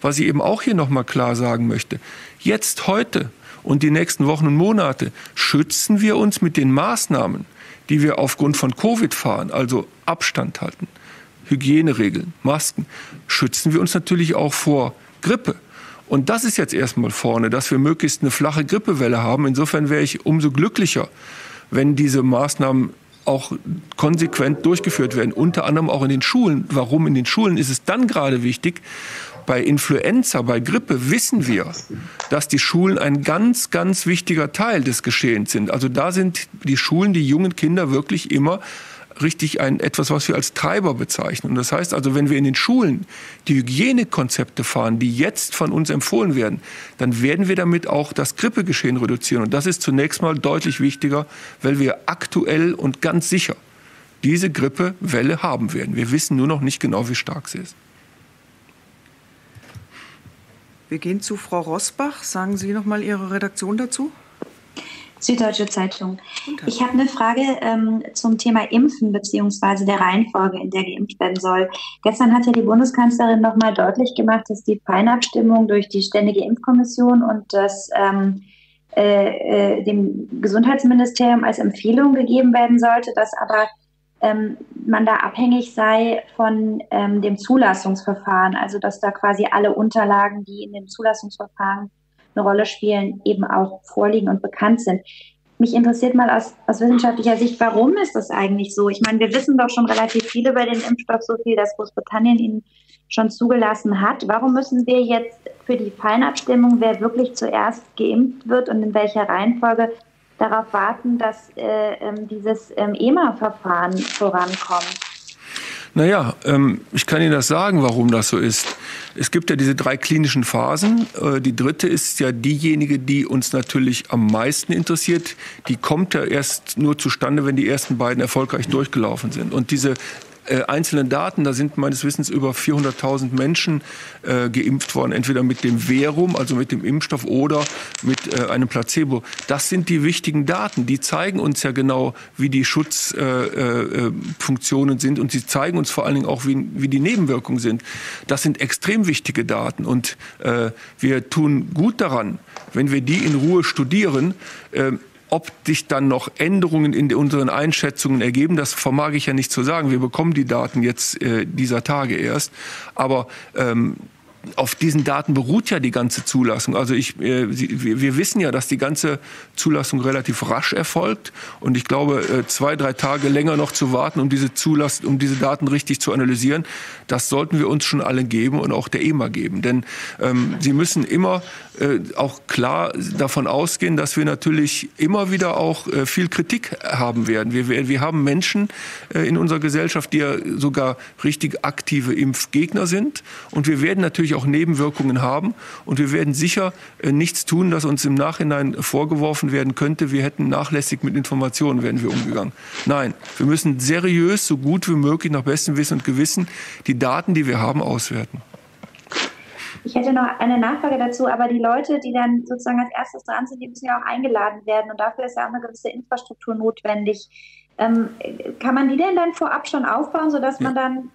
was ich eben auch hier nochmal klar sagen möchte, jetzt, heute und die nächsten Wochen und Monate schützen wir uns mit den Maßnahmen, die wir aufgrund von Covid fahren, also Abstand halten, Hygieneregeln, Masken, schützen wir uns natürlich auch vor Grippe. Und das ist jetzt erstmal vorne, dass wir möglichst eine flache Grippewelle haben. Insofern wäre ich umso glücklicher, wenn diese Maßnahmen auch konsequent durchgeführt werden, unter anderem auch in den Schulen. Warum in den Schulen ist es dann gerade wichtig? Bei Influenza, bei Grippe wissen wir, dass die Schulen ein ganz, ganz wichtiger Teil des Geschehens sind. Also da sind die Schulen, die jungen Kinder wirklich immer richtig ein, etwas, was wir als Treiber bezeichnen. Und das heißt also, wenn wir in den Schulen die Hygienekonzepte fahren, die jetzt von uns empfohlen werden, dann werden wir damit auch das Grippegeschehen reduzieren. Und das ist zunächst mal deutlich wichtiger, weil wir aktuell und ganz sicher diese Grippewelle haben werden. Wir wissen nur noch nicht genau, wie stark sie ist. Wir gehen zu Frau Rosbach. Sagen Sie noch mal Ihre Redaktion dazu. Süddeutsche Zeitung. Ich habe eine Frage ähm, zum Thema Impfen beziehungsweise der Reihenfolge, in der geimpft werden soll. Gestern hat ja die Bundeskanzlerin nochmal deutlich gemacht, dass die Feinabstimmung durch die Ständige Impfkommission und das ähm, äh, äh, dem Gesundheitsministerium als Empfehlung gegeben werden sollte, dass aber ähm, man da abhängig sei von ähm, dem Zulassungsverfahren, also dass da quasi alle Unterlagen, die in dem Zulassungsverfahren eine Rolle spielen, eben auch vorliegen und bekannt sind. Mich interessiert mal aus, aus wissenschaftlicher Sicht, warum ist das eigentlich so? Ich meine, wir wissen doch schon relativ viel über den Impfstoff, so viel, dass Großbritannien ihn schon zugelassen hat. Warum müssen wir jetzt für die Feinabstimmung, wer wirklich zuerst geimpft wird und in welcher Reihenfolge, darauf warten, dass äh, ähm, dieses ähm, EMA-Verfahren vorankommt? Naja, ähm, ich kann Ihnen das sagen, warum das so ist. Es gibt ja diese drei klinischen Phasen. Äh, die dritte ist ja diejenige, die uns natürlich am meisten interessiert. Die kommt ja erst nur zustande, wenn die ersten beiden erfolgreich durchgelaufen sind. Und diese äh, einzelnen Daten, da sind meines Wissens über 400.000 Menschen äh, geimpft worden, entweder mit dem Verum, also mit dem Impfstoff, oder mit äh, einem Placebo. Das sind die wichtigen Daten. Die zeigen uns ja genau, wie die Schutzfunktionen äh, äh sind und sie zeigen uns vor allen Dingen auch, wie, wie die Nebenwirkungen sind. Das sind extrem wichtige Daten und wir tun gut daran, wenn wir die in Ruhe studieren, ob sich dann noch Änderungen in unseren Einschätzungen ergeben, das vermag ich ja nicht zu sagen. Wir bekommen die Daten jetzt äh, dieser Tage erst. Aber ähm, auf diesen Daten beruht ja die ganze Zulassung. Also ich, äh, wir, wissen ja, dass die ganze Zulassung relativ rasch erfolgt. Und ich glaube, äh, zwei, drei Tage länger noch zu warten, um diese Zulass um diese Daten richtig zu analysieren, das sollten wir uns schon alle geben und auch der EMA geben. Denn ähm, sie müssen immer äh, auch klar davon ausgehen, dass wir natürlich immer wieder auch äh, viel Kritik haben werden. Wir, wir haben Menschen äh, in unserer Gesellschaft, die ja sogar richtig aktive Impfgegner sind. Und wir werden natürlich auch Nebenwirkungen haben. Und wir werden sicher äh, nichts tun, das uns im Nachhinein vorgeworfen werden könnte, wir hätten nachlässig mit Informationen werden wir umgegangen. Nein, wir müssen seriös, so gut wie möglich, nach bestem Wissen und Gewissen die Daten, die wir haben, auswerten. Ich hätte noch eine Nachfrage dazu, aber die Leute, die dann sozusagen als erstes dran sind, die müssen ja auch eingeladen werden und dafür ist ja auch eine gewisse Infrastruktur notwendig. Ähm, kann man die denn dann vorab schon aufbauen, sodass man dann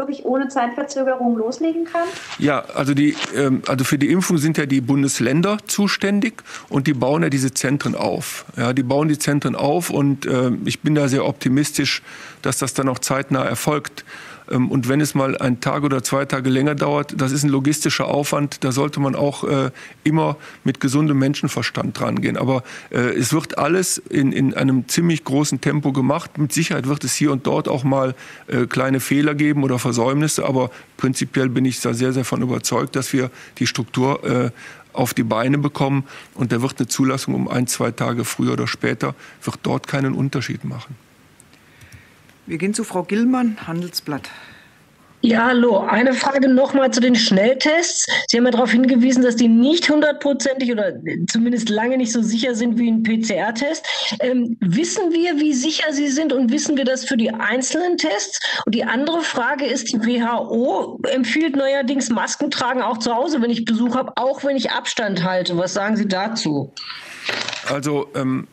wirklich ohne Zeitverzögerung loslegen kann? Ja, also, die, ähm, also für die Impfung sind ja die Bundesländer zuständig und die bauen ja diese Zentren auf. Ja, die bauen die Zentren auf und äh, ich bin da sehr optimistisch, dass das dann auch zeitnah erfolgt. Ähm, und wenn es mal ein Tag oder zwei Tage länger dauert, das ist ein logistischer Aufwand. Da sollte man auch äh, immer mit gesundem Menschenverstand drangehen. Aber äh, es wird alles in, in einem ziemlich großen Tempo gemacht. Mit Sicherheit wird es hier und dort auch mal äh, kleine Fehler geben oder Versäumnisse. Aber prinzipiell bin ich da sehr, sehr von überzeugt, dass wir die Struktur auf die Beine bekommen. Und da wird eine Zulassung um ein, zwei Tage früher oder später, wird dort keinen Unterschied machen. Wir gehen zu Frau Gillmann, Handelsblatt. Ja, hallo. Eine Frage nochmal zu den Schnelltests. Sie haben ja darauf hingewiesen, dass die nicht hundertprozentig oder zumindest lange nicht so sicher sind wie ein PCR-Test. Ähm, wissen wir, wie sicher sie sind und wissen wir das für die einzelnen Tests? Und die andere Frage ist, die WHO empfiehlt neuerdings Masken tragen auch zu Hause, wenn ich Besuch habe, auch wenn ich Abstand halte. Was sagen Sie dazu? Also ähm,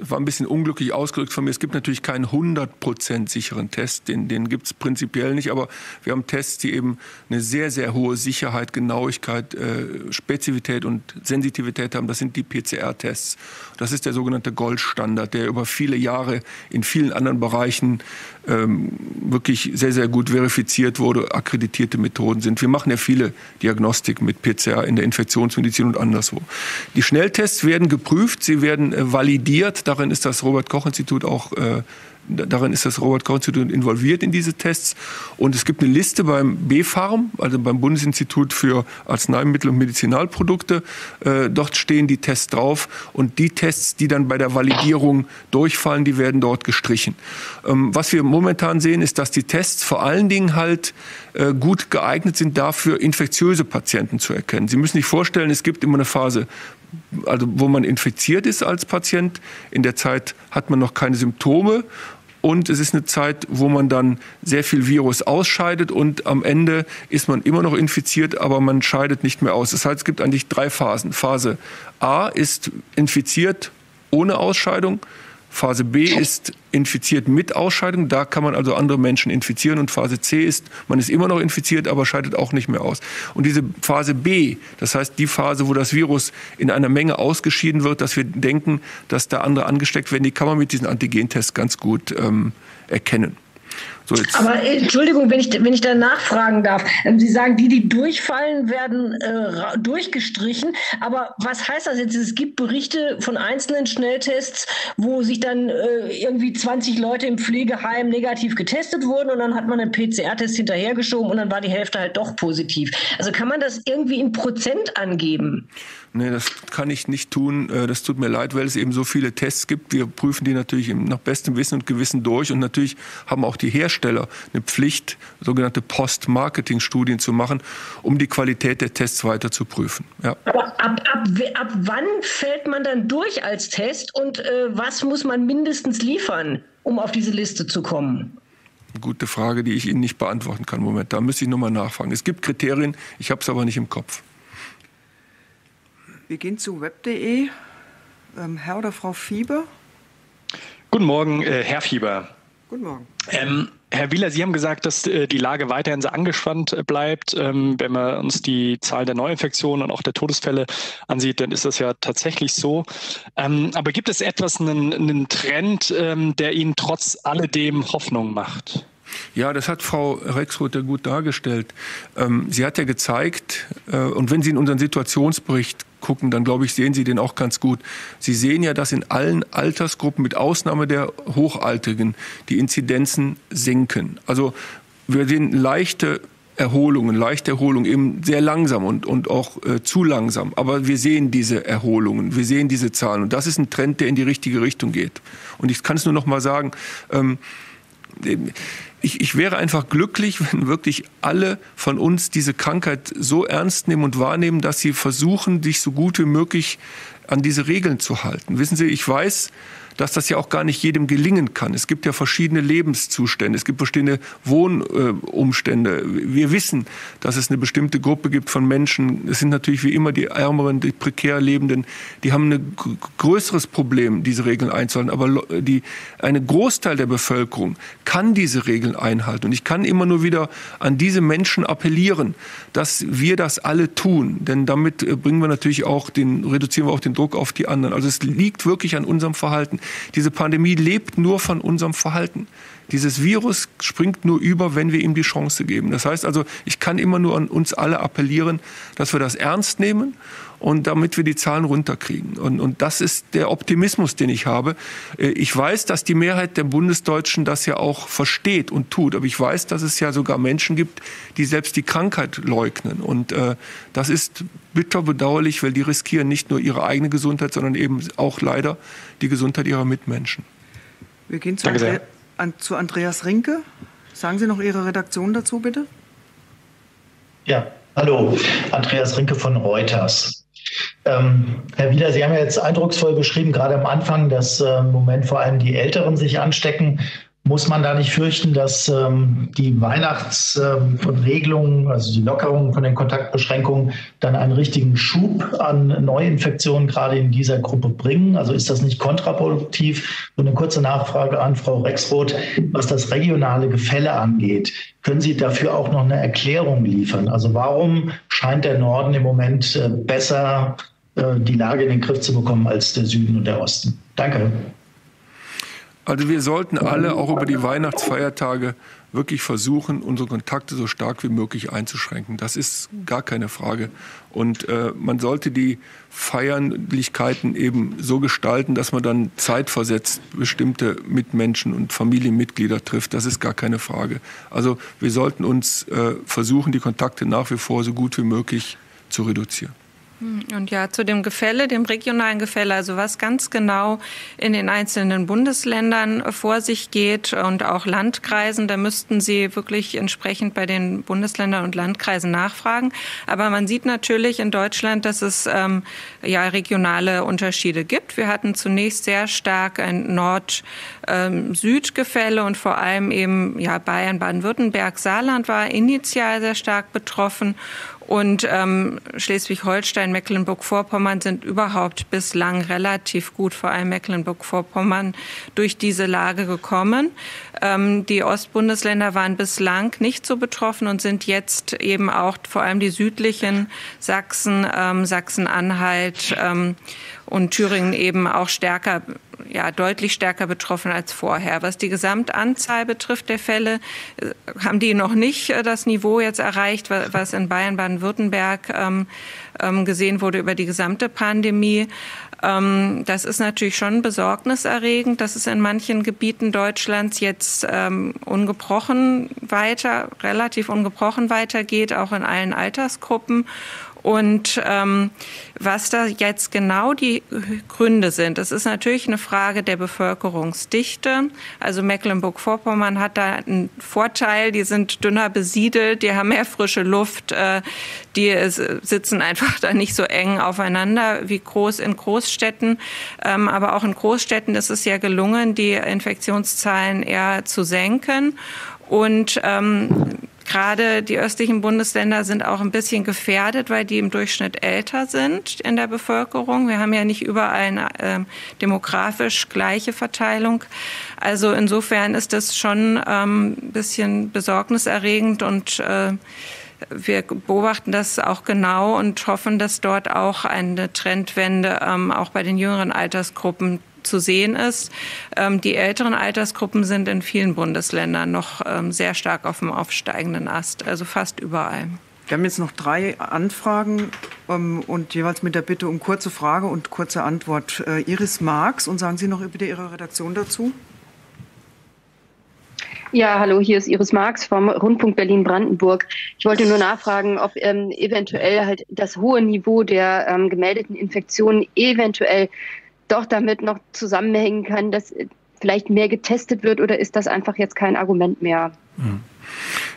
war ein bisschen unglücklich ausgedrückt von mir. Es gibt natürlich keinen 100% sicheren Test, den, den gibt es prinzipiell nicht, aber wir haben Tests, die eben eine sehr, sehr hohe Sicherheit, Genauigkeit, äh, Spezifität und Sensitivität haben. Das sind die PCR-Tests. Das ist der sogenannte Goldstandard, der über viele Jahre in vielen anderen Bereichen ähm, wirklich sehr, sehr gut verifiziert wurde, akkreditierte Methoden sind. Wir machen ja viele Diagnostik mit PCR in der Infektionsmedizin und anderswo. Die Schnelltests werden geprüft, sie werden äh, validiert. Darin ist das Robert Koch Institut auch äh, Darin ist das Robert Koch Institut involviert in diese Tests. Und es gibt eine Liste beim BfArM, also beim Bundesinstitut für Arzneimittel und Medizinalprodukte. Äh, dort stehen die Tests drauf. Und die Tests, die dann bei der Validierung durchfallen, die werden dort gestrichen. Ähm, was wir momentan sehen, ist, dass die Tests vor allen Dingen halt äh, gut geeignet sind dafür, infektiöse Patienten zu erkennen. Sie müssen sich vorstellen, es gibt immer eine Phase also wo man infiziert ist als Patient. In der Zeit hat man noch keine Symptome und es ist eine Zeit, wo man dann sehr viel Virus ausscheidet und am Ende ist man immer noch infiziert, aber man scheidet nicht mehr aus. Das heißt, es gibt eigentlich drei Phasen. Phase A ist infiziert ohne Ausscheidung. Phase B ist infiziert mit Ausscheidung. Da kann man also andere Menschen infizieren. Und Phase C ist, man ist immer noch infiziert, aber scheidet auch nicht mehr aus. Und diese Phase B, das heißt die Phase, wo das Virus in einer Menge ausgeschieden wird, dass wir denken, dass da andere angesteckt werden, die kann man mit diesen Antigentests ganz gut ähm, erkennen. So Aber äh, Entschuldigung, wenn ich, wenn ich da nachfragen darf. Ähm, Sie sagen, die, die durchfallen, werden äh, durchgestrichen. Aber was heißt das jetzt? Es gibt Berichte von einzelnen Schnelltests, wo sich dann äh, irgendwie 20 Leute im Pflegeheim negativ getestet wurden und dann hat man einen PCR-Test hinterhergeschoben und dann war die Hälfte halt doch positiv. Also kann man das irgendwie in Prozent angeben? Nee, das kann ich nicht tun. Äh, das tut mir leid, weil es eben so viele Tests gibt. Wir prüfen die natürlich nach bestem Wissen und Gewissen durch. Und natürlich haben auch die Hersteller eine Pflicht, sogenannte Post-Marketing-Studien zu machen, um die Qualität der Tests weiter zu prüfen. Ja. Aber ab, ab, ab wann fällt man dann durch als Test und äh, was muss man mindestens liefern, um auf diese Liste zu kommen? Gute Frage, die ich Ihnen nicht beantworten kann. Moment, da müsste ich nochmal nachfragen. Es gibt Kriterien, ich habe es aber nicht im Kopf. Wir gehen zu web.de. Ähm, Herr oder Frau Fieber? Guten Morgen, äh, Herr Fieber. Guten Morgen. Ähm, Herr Wieler, Sie haben gesagt, dass äh, die Lage weiterhin sehr angespannt äh, bleibt. Ähm, wenn man uns die Zahl der Neuinfektionen und auch der Todesfälle ansieht, dann ist das ja tatsächlich so. Ähm, aber gibt es etwas, einen, einen Trend, ähm, der Ihnen trotz alledem Hoffnung macht? Ja, das hat Frau Rexroth ja gut dargestellt. Sie hat ja gezeigt, äh, und wenn Sie in unseren Situationsbericht gucken, dann glaube ich, sehen Sie den auch ganz gut. Sie sehen ja, dass in allen Altersgruppen, mit Ausnahme der Hochaltrigen, die Inzidenzen sinken. Also wir sehen leichte Erholungen, leichte Erholungen, eben sehr langsam und, und auch äh, zu langsam. Aber wir sehen diese Erholungen, wir sehen diese Zahlen. Und das ist ein Trend, der in die richtige Richtung geht. Und ich kann es nur noch mal sagen, ähm, ich, ich wäre einfach glücklich, wenn wirklich alle von uns diese Krankheit so ernst nehmen und wahrnehmen, dass sie versuchen, sich so gut wie möglich an diese Regeln zu halten. Wissen Sie, ich weiß, dass das ja auch gar nicht jedem gelingen kann. Es gibt ja verschiedene Lebenszustände, es gibt verschiedene Wohnumstände. Wir wissen, dass es eine bestimmte Gruppe gibt von Menschen. Es sind natürlich wie immer die Ärmeren, die prekär Lebenden, die haben ein größeres Problem, diese Regeln einzuhalten. Aber die, eine Großteil der Bevölkerung kann diese Regeln einhalten. Und ich kann immer nur wieder an diese Menschen appellieren, dass wir das alle tun. Denn damit äh, bringen wir natürlich auch den, reduzieren wir auch den Druck auf die anderen. Also es liegt wirklich an unserem Verhalten. Diese Pandemie lebt nur von unserem Verhalten. Dieses Virus springt nur über, wenn wir ihm die Chance geben. Das heißt also, ich kann immer nur an uns alle appellieren, dass wir das ernst nehmen und damit wir die Zahlen runterkriegen. Und, und das ist der Optimismus, den ich habe. Äh, ich weiß, dass die Mehrheit der Bundesdeutschen das ja auch versteht und tut. Aber ich weiß, dass es ja sogar Menschen gibt, die selbst die Krankheit leugnen. Und äh, das ist bitter bedauerlich, weil die riskieren nicht nur ihre eigene Gesundheit, sondern eben auch leider die Gesundheit ihrer Mitmenschen. Wir gehen zu, Andre an, zu Andreas Rinke. Sagen Sie noch Ihre Redaktion dazu, bitte. Ja, hallo, Andreas Rinke von Reuters. Ähm, Herr Wieler, Sie haben ja jetzt eindrucksvoll beschrieben, gerade am Anfang, dass äh, im Moment vor allem die Älteren sich anstecken. Muss man da nicht fürchten, dass ähm, die Weihnachtsregelungen, ähm, also die Lockerungen von den Kontaktbeschränkungen, dann einen richtigen Schub an Neuinfektionen gerade in dieser Gruppe bringen? Also ist das nicht kontraproduktiv? So eine kurze Nachfrage an Frau Rexroth, was das regionale Gefälle angeht. Können Sie dafür auch noch eine Erklärung liefern? Also warum scheint der Norden im Moment äh, besser äh, die Lage in den Griff zu bekommen als der Süden und der Osten? Danke. Also wir sollten alle auch über die Weihnachtsfeiertage wirklich versuchen, unsere Kontakte so stark wie möglich einzuschränken. Das ist gar keine Frage. Und äh, man sollte die Feierlichkeiten eben so gestalten, dass man dann zeitversetzt bestimmte Mitmenschen und Familienmitglieder trifft. Das ist gar keine Frage. Also wir sollten uns äh, versuchen, die Kontakte nach wie vor so gut wie möglich zu reduzieren. Und ja, zu dem Gefälle, dem regionalen Gefälle, also was ganz genau in den einzelnen Bundesländern vor sich geht und auch Landkreisen, da müssten Sie wirklich entsprechend bei den Bundesländern und Landkreisen nachfragen. Aber man sieht natürlich in Deutschland, dass es ähm, ja regionale Unterschiede gibt. Wir hatten zunächst sehr stark ein Nord-Süd-Gefälle ähm, und vor allem eben ja Bayern, Baden-Württemberg, Saarland war initial sehr stark betroffen. Und ähm, Schleswig-Holstein, Mecklenburg-Vorpommern sind überhaupt bislang relativ gut, vor allem Mecklenburg-Vorpommern, durch diese Lage gekommen. Ähm, die Ostbundesländer waren bislang nicht so betroffen und sind jetzt eben auch vor allem die südlichen Sachsen, ähm, Sachsen-Anhalt ähm, und Thüringen eben auch stärker ja, deutlich stärker betroffen als vorher. Was die Gesamtanzahl betrifft der Fälle, äh, haben die noch nicht äh, das Niveau jetzt erreicht, was in Bayern, Baden-Württemberg ähm, ähm, gesehen wurde über die gesamte Pandemie. Ähm, das ist natürlich schon besorgniserregend, dass es in manchen Gebieten Deutschlands jetzt ähm, ungebrochen weiter, relativ ungebrochen weitergeht, auch in allen Altersgruppen. Und ähm, was da jetzt genau die Gründe sind, das ist natürlich eine Frage der Bevölkerungsdichte. Also Mecklenburg-Vorpommern hat da einen Vorteil, die sind dünner besiedelt, die haben mehr frische Luft, äh, die sitzen einfach da nicht so eng aufeinander wie groß in Großstädten. Ähm, aber auch in Großstädten ist es ja gelungen, die Infektionszahlen eher zu senken. Und ähm, Gerade die östlichen Bundesländer sind auch ein bisschen gefährdet, weil die im Durchschnitt älter sind in der Bevölkerung. Wir haben ja nicht überall eine äh, demografisch gleiche Verteilung. Also insofern ist das schon ähm, ein bisschen besorgniserregend und äh, wir beobachten das auch genau und hoffen, dass dort auch eine Trendwende ähm, auch bei den jüngeren Altersgruppen zu sehen ist. Ähm, die älteren Altersgruppen sind in vielen Bundesländern noch ähm, sehr stark auf dem aufsteigenden Ast, also fast überall. Wir haben jetzt noch drei Anfragen ähm, und jeweils mit der Bitte um kurze Frage und kurze Antwort. Äh, Iris Marx, und sagen Sie noch bitte Ihre Redaktion dazu. Ja, hallo, hier ist Iris Marx vom Rundfunk Berlin-Brandenburg. Ich wollte nur nachfragen, ob ähm, eventuell halt das hohe Niveau der ähm, gemeldeten Infektionen eventuell doch damit noch zusammenhängen kann, dass vielleicht mehr getestet wird oder ist das einfach jetzt kein Argument mehr? Mhm.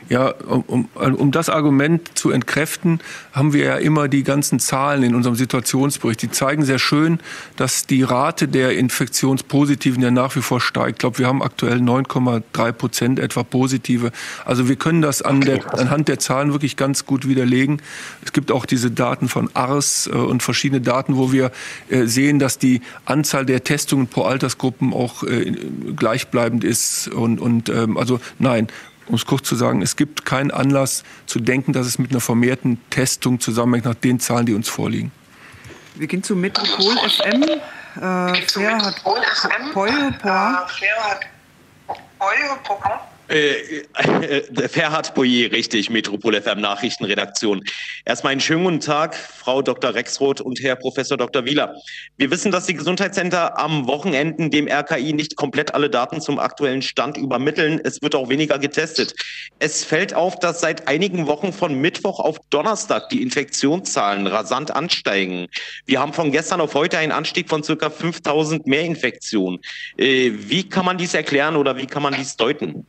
Ja, um, um das Argument zu entkräften, haben wir ja immer die ganzen Zahlen in unserem Situationsbericht. Die zeigen sehr schön, dass die Rate der Infektionspositiven ja nach wie vor steigt. Ich glaube, wir haben aktuell 9,3 Prozent etwa Positive. Also wir können das an der, anhand der Zahlen wirklich ganz gut widerlegen. Es gibt auch diese Daten von ARS äh, und verschiedene Daten, wo wir äh, sehen, dass die Anzahl der Testungen pro Altersgruppen auch äh, gleichbleibend ist. Und, und ähm, also nein, um es kurz zu sagen, es gibt keinen Anlass zu denken, dass es mit einer vermehrten Testung zusammenhängt nach den Zahlen, die uns vorliegen. Wir gehen zu Metropol FM. Äh, Fair hat Feuerpoa. Äh, äh, Ferhat Boyer, richtig, Metropol FM Nachrichtenredaktion. Erstmal einen schönen guten Tag, Frau Dr. Rexroth und Herr Professor Dr. Wieler. Wir wissen, dass die Gesundheitscenter am Wochenenden dem RKI nicht komplett alle Daten zum aktuellen Stand übermitteln. Es wird auch weniger getestet. Es fällt auf, dass seit einigen Wochen von Mittwoch auf Donnerstag die Infektionszahlen rasant ansteigen. Wir haben von gestern auf heute einen Anstieg von circa 5000 Mehrinfektionen. Äh, wie kann man dies erklären oder wie kann man dies deuten?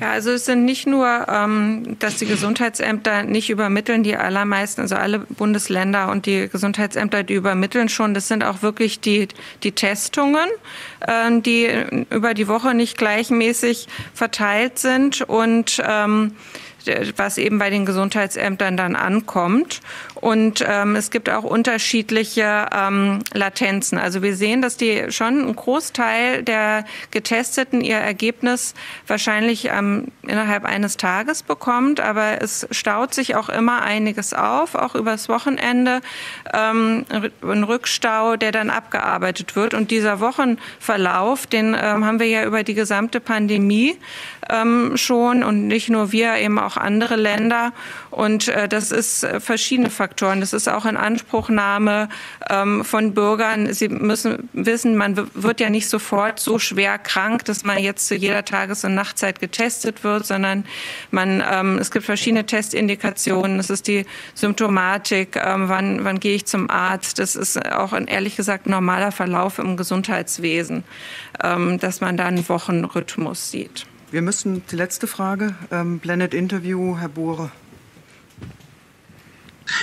Ja, also es sind nicht nur, ähm, dass die Gesundheitsämter nicht übermitteln, die allermeisten, also alle Bundesländer und die Gesundheitsämter, die übermitteln schon. Das sind auch wirklich die, die Testungen, äh, die über die Woche nicht gleichmäßig verteilt sind und ähm, was eben bei den Gesundheitsämtern dann ankommt. Und ähm, es gibt auch unterschiedliche ähm, Latenzen. Also wir sehen, dass die schon ein Großteil der Getesteten ihr Ergebnis wahrscheinlich ähm, innerhalb eines Tages bekommt. Aber es staut sich auch immer einiges auf, auch übers Wochenende. Ähm, ein Rückstau, der dann abgearbeitet wird. Und dieser Wochenverlauf, den ähm, haben wir ja über die gesamte Pandemie ähm, schon und nicht nur wir, eben auch andere Länder. Und äh, das ist äh, verschiedene Faktoren. Das ist auch in Anspruchnahme ähm, von Bürgern. Sie müssen wissen, man wird ja nicht sofort so schwer krank, dass man jetzt zu jeder Tages- und Nachtzeit getestet wird, sondern man, ähm, es gibt verschiedene Testindikationen. Es ist die Symptomatik, ähm, wann, wann gehe ich zum Arzt. Das ist auch ein ehrlich gesagt normaler Verlauf im Gesundheitswesen, ähm, dass man da einen Wochenrhythmus sieht. Wir müssen die letzte Frage, ähm, Blended Interview, Herr Bohre.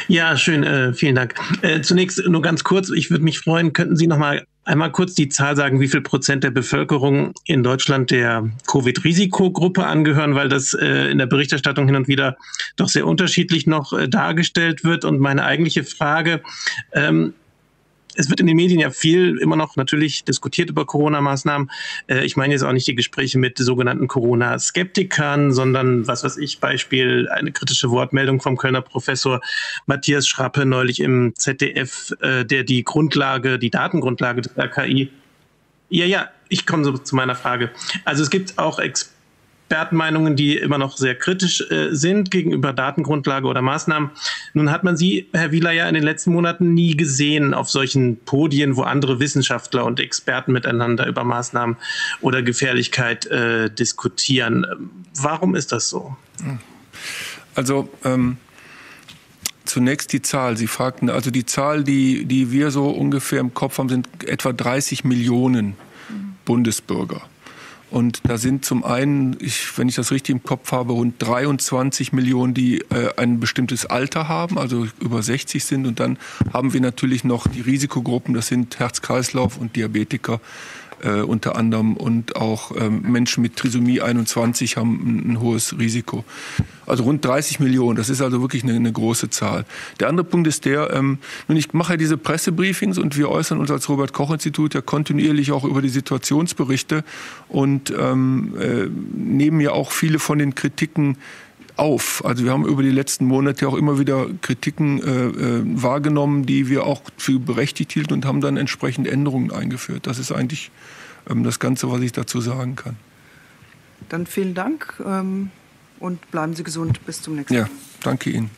Ja, schön, äh, vielen Dank. Äh, zunächst nur ganz kurz, ich würde mich freuen, könnten Sie noch mal einmal kurz die Zahl sagen, wie viel Prozent der Bevölkerung in Deutschland der Covid-Risikogruppe angehören, weil das äh, in der Berichterstattung hin und wieder doch sehr unterschiedlich noch äh, dargestellt wird. Und meine eigentliche Frage, ähm, es wird in den Medien ja viel immer noch natürlich diskutiert über Corona-Maßnahmen. Äh, ich meine jetzt auch nicht die Gespräche mit sogenannten Corona-Skeptikern, sondern was weiß ich, Beispiel eine kritische Wortmeldung vom Kölner Professor Matthias Schrappe neulich im ZDF, äh, der die Grundlage, die Datengrundlage der RKI ja, ja, ich komme so zu meiner Frage. Also es gibt auch Experten, Expertenmeinungen, die immer noch sehr kritisch äh, sind gegenüber Datengrundlage oder Maßnahmen. Nun hat man sie, Herr Wieler, ja in den letzten Monaten nie gesehen auf solchen Podien, wo andere Wissenschaftler und Experten miteinander über Maßnahmen oder Gefährlichkeit äh, diskutieren. Warum ist das so? Also ähm Zunächst die Zahl. Sie fragten, also die Zahl, die, die wir so ungefähr im Kopf haben, sind etwa 30 Millionen Bundesbürger. Und da sind zum einen, ich, wenn ich das richtig im Kopf habe, rund 23 Millionen, die äh, ein bestimmtes Alter haben, also über 60 sind. Und dann haben wir natürlich noch die Risikogruppen, das sind Herz-Kreislauf und Diabetiker äh, unter anderem und auch ähm, Menschen mit Trisomie 21 haben ein, ein, hohes Risiko. Also rund 30 Millionen, das ist also wirklich eine, eine große Zahl. Der andere Punkt ist der, ähm, nun ich mache ja diese Pressebriefings und wir äußern uns als Robert-Koch-Institut ja kontinuierlich auch über die Situationsberichte und ähm, äh, nehmen ja auch viele von den Kritiken auf. Also wir haben über die letzten Monate auch immer wieder Kritiken äh, äh, wahrgenommen, die wir auch für berechtigt hielten und haben dann entsprechend Änderungen eingeführt. Das ist eigentlich ähm, das Ganze, was ich dazu sagen kann. Dann vielen Dank ähm, und bleiben Sie gesund. Bis zum nächsten Mal. Ja, danke Ihnen.